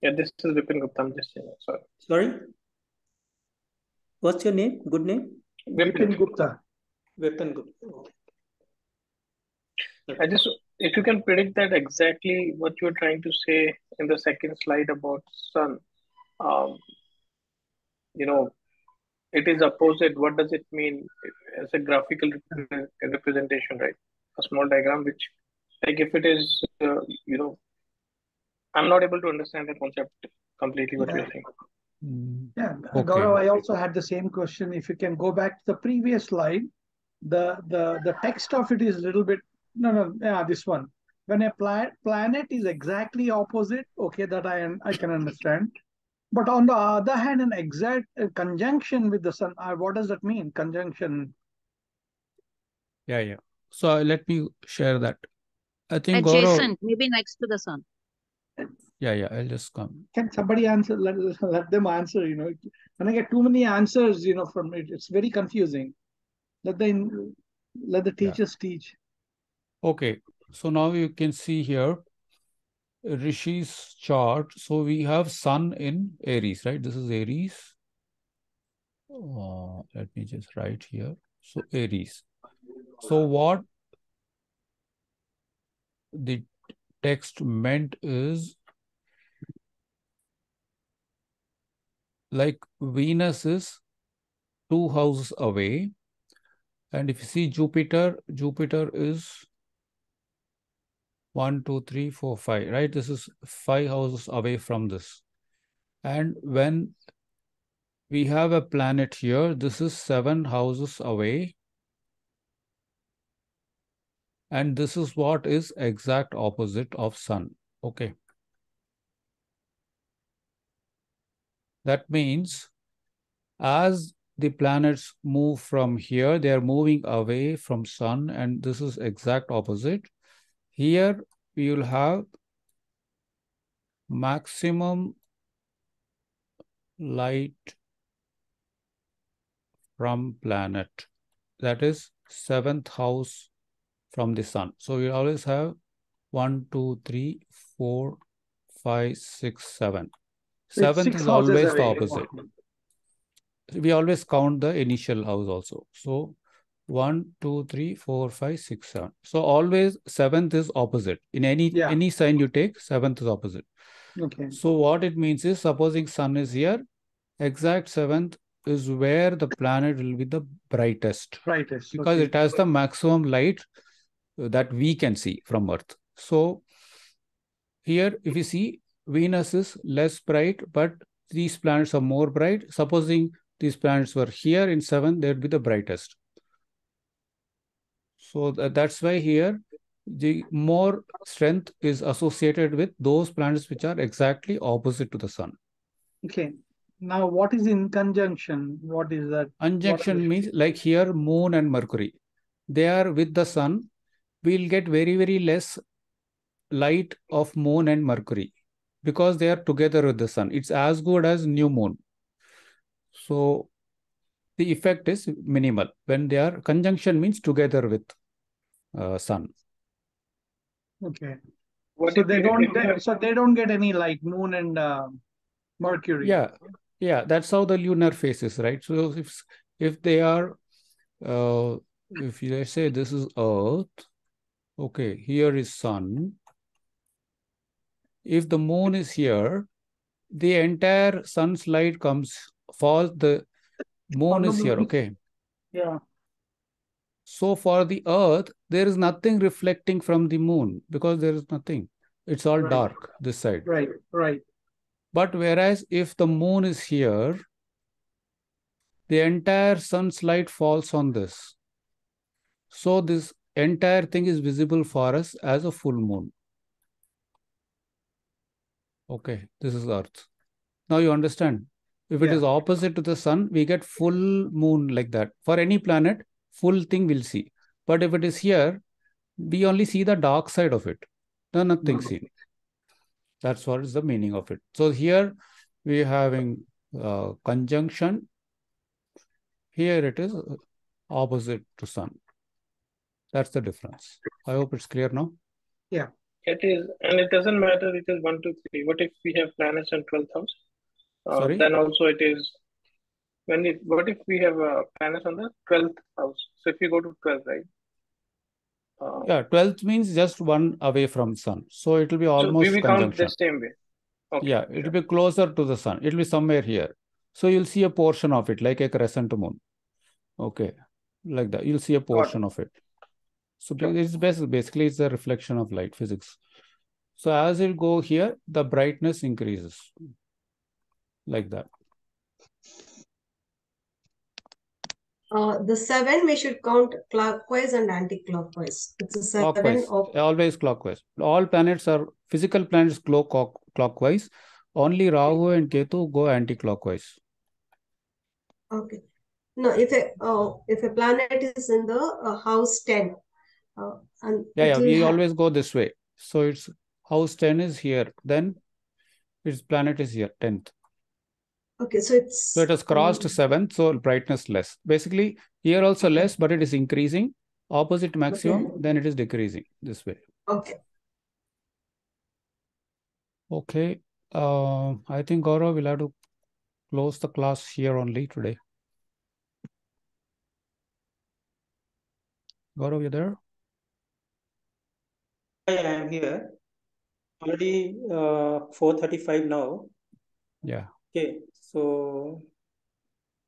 Speaker 8: Yeah, this is Vipin Gupta. I'm just saying. Sorry,
Speaker 2: Sorry, what's your name? Good name?
Speaker 8: Vipin.
Speaker 3: Vipin Gupta.
Speaker 2: Vipin Gupta.
Speaker 8: I just if you can predict that exactly what you're trying to say in the second slide about sun. Um, you know, it is opposite. What does it mean as a graphical representation, right? A small diagram, which, like, if it is, uh, you know, I'm not able to understand the concept completely. What
Speaker 3: Yeah.
Speaker 8: you're saying.
Speaker 1: mm,
Speaker 3: Yeah,
Speaker 1: Okay.
Speaker 3: Gaurav, I also had the same question. If you can go back to the previous slide, the the the text of it is a little bit no no yeah this one. When a pla planet is exactly opposite, okay, that I I can understand. But on the other hand, an exact uh, conjunction with the sun, uh, what does that mean? Conjunction.
Speaker 1: Yeah, yeah. So uh, let me share that. I think Gaurav,
Speaker 11: Adjacent, maybe next to the sun.
Speaker 1: yeah, yeah, I'll just come.
Speaker 3: Can somebody answer? Let, let them answer. You know, when I get too many answers, you know, from it, it's very confusing. Let the let the teachers teach.
Speaker 1: Okay, so now you can see here Rishi's chart. So we have Sun in Aries, right? This is Aries. Uh, let me just write here. So Aries. So what the text meant is like Venus is two houses away. And if you see Jupiter, Jupiter is one, two, three, four, five, right? This is five houses away from this. And when we have a planet here, this is seven houses away. And this is what is exact opposite of Sun. Okay. That means as the planets move from here, they are moving away from Sun, and this is exact opposite. Here we will have maximum light from planet. That is seventh house from the sun. So we always have one, two, three, four, five, six, seven. Seventh
Speaker 3: six
Speaker 1: is always the opposite. We always count the initial house also. So one, two, three, four, five, six, seven. So always seventh is opposite. In any
Speaker 3: Yeah.
Speaker 1: any sign you take, seventh is opposite.
Speaker 3: Okay.
Speaker 1: So what it means is, supposing sun is here, exact seventh is where the planet will be the brightest
Speaker 3: Brightest.
Speaker 1: because
Speaker 3: okay.
Speaker 1: it has the maximum light uh, that we can see from Earth. So here, if you see, Venus is less bright, but these planets are more bright. Supposing these planets were here in seven, they would be the brightest. So tha- that's why here the more strength is associated with those planets which are exactly opposite to the sun.
Speaker 3: Okay. Now, what is in conjunction? What is that?
Speaker 1: Conjunction means like here, moon and Mercury. They are with the sun. We'll get very, very less light of moon and Mercury because they are together with the sun. It's as good as new moon. So the effect is minimal when they are conjunction means together with uh, sun.
Speaker 3: Okay.
Speaker 8: What
Speaker 3: so
Speaker 8: if
Speaker 3: they don't. They, so they don't get any light. Moon and uh, Mercury.
Speaker 1: Yeah, yeah, that's how the lunar phase is, right? So if if they are, uh, if you let's say this is Earth, okay, here is Sun. If the moon is here, the entire sun's light comes falls. The moon
Speaker 3: the
Speaker 1: is here, okay.
Speaker 3: Yeah.
Speaker 1: So for the Earth, there is nothing reflecting from the moon because there is nothing. It's all
Speaker 3: Right.
Speaker 1: dark this side.
Speaker 3: Right. Right.
Speaker 1: But whereas if the moon is here, the entire sun's light falls on this. So this entire thing is visible for us as a full moon. Okay, this is Earth. Now you understand. If it
Speaker 3: Yeah.
Speaker 1: is opposite to the sun, we get full moon like that. For any planet, full thing we'll see. But if it is here, we only see the dark side of it. No, nothing seen. That's what is the meaning of it. So here we're having uh, conjunction. Here it is uh, opposite to sun. That's the difference. I hope it's clear now.
Speaker 3: Yeah.
Speaker 8: It is, and it doesn't matter. It is one, two, three. What if we have planets in twelfth house? Uh,
Speaker 1: Sorry?
Speaker 8: then also it is. When it, what if we have a planets on the twelfth house? So if you go to 12th right? Uh,
Speaker 1: Yeah, 12th means just one away from sun. So it will be almost
Speaker 8: so we count the same way. Okay.
Speaker 1: Yeah, it will be closer to the sun. It will be somewhere here. So you'll see a portion of it, like a crescent moon. Okay, like that. You'll see a portion of it. So
Speaker 8: Sure.
Speaker 1: it's bas- basically it's a reflection of light physics. So as it go here, the brightness increases. Like that.
Speaker 4: Uh, the seven we should count clockwise and anti-clockwise. It's a seven
Speaker 1: Clockwise,
Speaker 4: of
Speaker 1: always clockwise. All planets are physical planets go clock- clockwise. Only Rahu and Ketu go anti-clockwise.
Speaker 4: okay. No, if a uh, if a planet is in the uh, house ten, Uh, and
Speaker 1: Yeah, yeah, we
Speaker 4: ha-
Speaker 1: always go this way. So it's house 10 is here, then its planet is here, 10th.
Speaker 4: Okay, so it's
Speaker 1: So it has crossed
Speaker 4: um,
Speaker 1: 7th, so brightness less. Basically, here also less, but it is increasing. Opposite maximum,
Speaker 4: Okay.
Speaker 1: then it is decreasing this way.
Speaker 4: okay.
Speaker 1: Okay. Uh, I think Gaurav will have to close the class here only today. Gaurav, you there?
Speaker 2: I am here. Already uh, 4:35 now.
Speaker 1: Yeah.
Speaker 2: Okay, so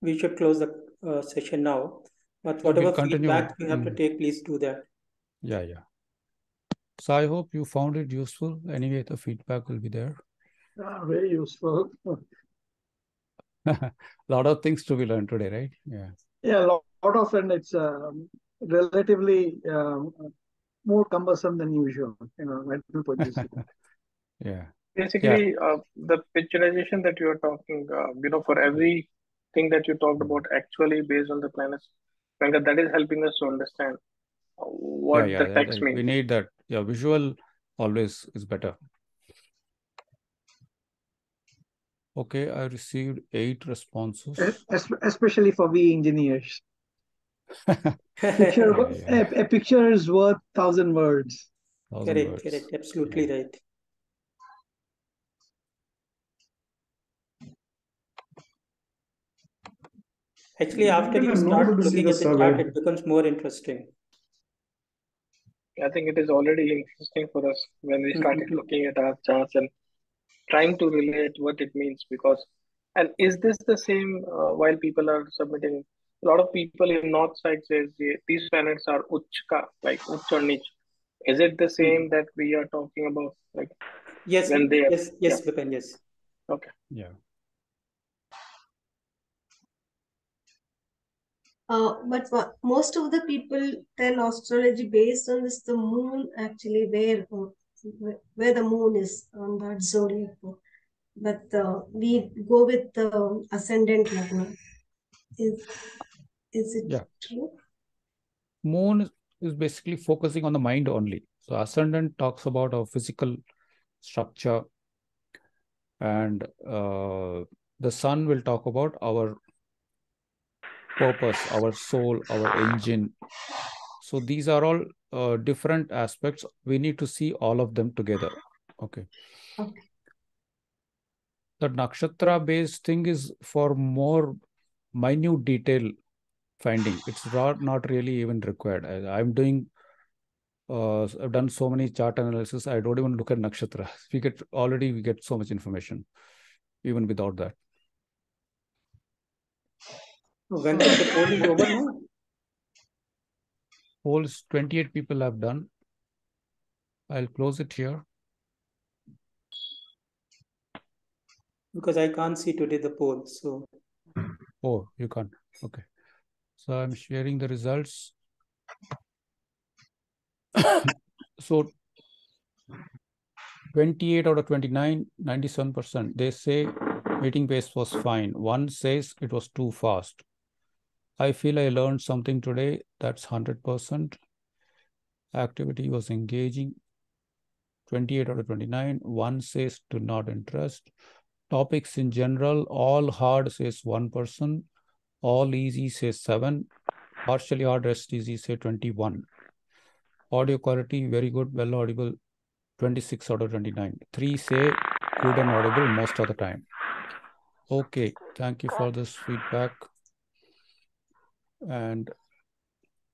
Speaker 2: we should close the uh, session now. But
Speaker 1: So we'll
Speaker 2: whatever feedback you have to
Speaker 1: Mm,
Speaker 2: take, please do that.
Speaker 1: yeah, yeah. So I hope you found it useful. Anyway, the feedback will be there.
Speaker 3: Ah, very useful.
Speaker 1: Lot of things to be learned today, right? Yeah.
Speaker 3: Yeah, a lot, lot of and it's um, relatively um, more cumbersome than usual. You know, let me put this. way.
Speaker 1: Yeah.
Speaker 8: Basically, uh, the picturization that you are talking, uh, you know, for every thing that you talked about, actually based on the planets, Venkat, that is helping us to understand uh,
Speaker 1: Yeah,
Speaker 8: what
Speaker 1: yeah.
Speaker 8: the text
Speaker 1: that- we need that. Yeah, visual always is better. Okay, I received eight responses.
Speaker 3: Es- es- Especially for we engineers. Picture,
Speaker 1: Yeah, yeah.
Speaker 3: a, a picture is worth thousand words.
Speaker 1: Thousand
Speaker 2: Correct,
Speaker 1: words.
Speaker 2: correct, absolutely right. Actually, after you start
Speaker 10: able to see
Speaker 2: looking at the chart, it becomes more interesting.
Speaker 8: I think it is already interesting for us when we started looking at our charts and trying to relate what it means because and is this the same uh, while people are submitting? A lot of people in north side says "Yeah, these planets are uchka like uch or nich is it the same that we are talking about like
Speaker 2: Yes,
Speaker 8: when they are
Speaker 2: yes, yes, Bipan, yes.
Speaker 8: okay.
Speaker 1: Yeah.
Speaker 4: Uh, but most of the people tell astrology based on this, the moon actually where uh, where where the moon is on that zodiac. But uh, we go with the ascendant lagna. Is is it
Speaker 1: Yeah.
Speaker 4: true?
Speaker 1: Moon is basically focusing on the mind only. So ascendant talks about our physical structure, and uh, the sun will talk about our purpose, our soul, our engine. So these are all uh, different aspects. We need to see all of them together. Okay.
Speaker 4: Okay.
Speaker 1: The nakshatra based thing is for more minute detail finding. It's not, not really even required. I, I'm doing, uh, I've done so many chart analysis. I don't even look at nakshatra. We get already, we get so much information even without that.
Speaker 2: When the poll is over now?
Speaker 1: Polls 28 people have done. I'll close it here.
Speaker 2: Because I can't see today the poll, so
Speaker 1: Oh, you can't. Okay. So I'm sharing the results. so 28 out of 29, 97%. They say meeting pace was fine. One says it was too fast. I feel I learned something today. That's 100%. Activity was engaging. 28 out of 29. One says do not interest. Topics in general, all hard says 1%. Person. All easy says 7. Partially hard, rest easy say 21. Audio quality, very good, well audible, 26 out of 29. 3 say good and audible most of the time. Okay, thank you for this feedback. And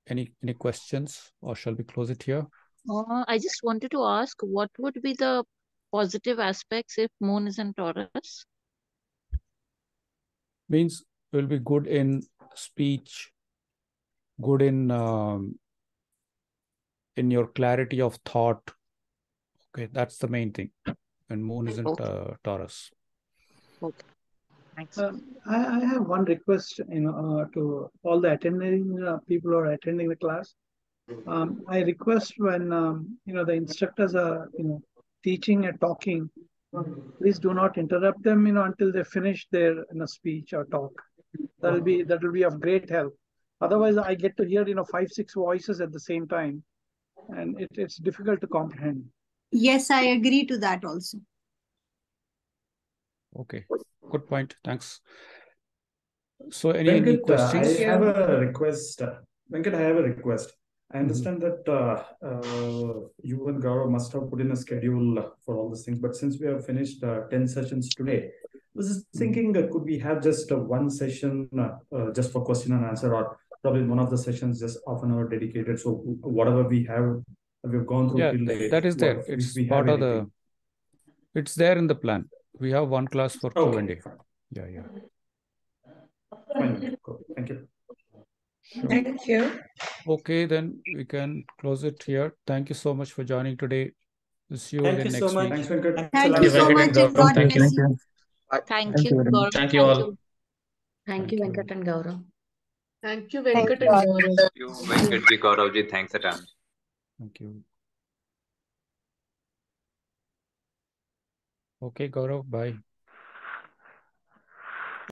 Speaker 1: any any questions or shall we close it here?
Speaker 11: Uh, I just wanted to ask what would be the positive aspects if moon is in Taurus?
Speaker 1: Means will be good in speech, good in um, in your clarity of thought. Okay, that's the main thing. And moon isn't
Speaker 11: Okay.
Speaker 1: uh, Taurus.
Speaker 11: Okay. Thanks.
Speaker 3: Um, I, I have one request, you know, uh, to all the attending uh, people who are attending the class. Um, I request when um, you know the instructors are you know teaching and talking, please do not interrupt them, you know, until they finish their you know, speech or talk. That'll be that will be of great help. Otherwise, I get to hear you know five six voices at the same time, and it, it's difficult to comprehend.
Speaker 13: Yes, I agree to that also.
Speaker 1: Okay, good point. Thanks. So any, any
Speaker 10: Venkat, uh,
Speaker 1: questions?
Speaker 10: I have a request. Venkat, I have a request. I
Speaker 1: Mm-hmm.
Speaker 10: understand that uh, uh, you and Gaurav must have put in a schedule for all these things, but since we have finished uh, 10 sessions today, I was just
Speaker 1: Mm-hmm.
Speaker 10: thinking, uh, could we have just uh, one session uh, just for question and answer, or probably one of the sessions just half an hour dedicated? So whatever we have, we've gone through
Speaker 1: Yeah, that is there. It's part of the, it's there in the plan. We have one class for Q
Speaker 10: Okay,
Speaker 1: and A.
Speaker 10: fine.
Speaker 1: Yeah, yeah.
Speaker 10: Fine, cool. Thank you.
Speaker 1: Sure.
Speaker 14: Thank you.
Speaker 1: Okay, then we can close it here. Thank you so much for joining today. We'll see you
Speaker 2: Thank
Speaker 1: again
Speaker 2: you so
Speaker 1: next
Speaker 2: much.
Speaker 1: week.
Speaker 10: Thanks,
Speaker 13: Thank
Speaker 2: Thank
Speaker 13: you
Speaker 2: you,
Speaker 13: so much
Speaker 2: and
Speaker 13: and
Speaker 2: Gaurav.
Speaker 13: God
Speaker 2: Thank
Speaker 13: bless
Speaker 2: you.
Speaker 13: you.
Speaker 11: Thank
Speaker 15: Thank
Speaker 11: you,
Speaker 15: you very much.
Speaker 11: Gaurav.
Speaker 14: Thank you
Speaker 11: Thank
Speaker 14: all.
Speaker 15: Thank you, Venkat and Gaurav.
Speaker 14: Thank you,
Speaker 12: Thank
Speaker 14: Venkat
Speaker 12: you.
Speaker 14: and Gaurav.
Speaker 12: Thank you, Venkatji, Gauravji. Thanks a ton.
Speaker 1: Thank you. Okay, Gaurav, bye.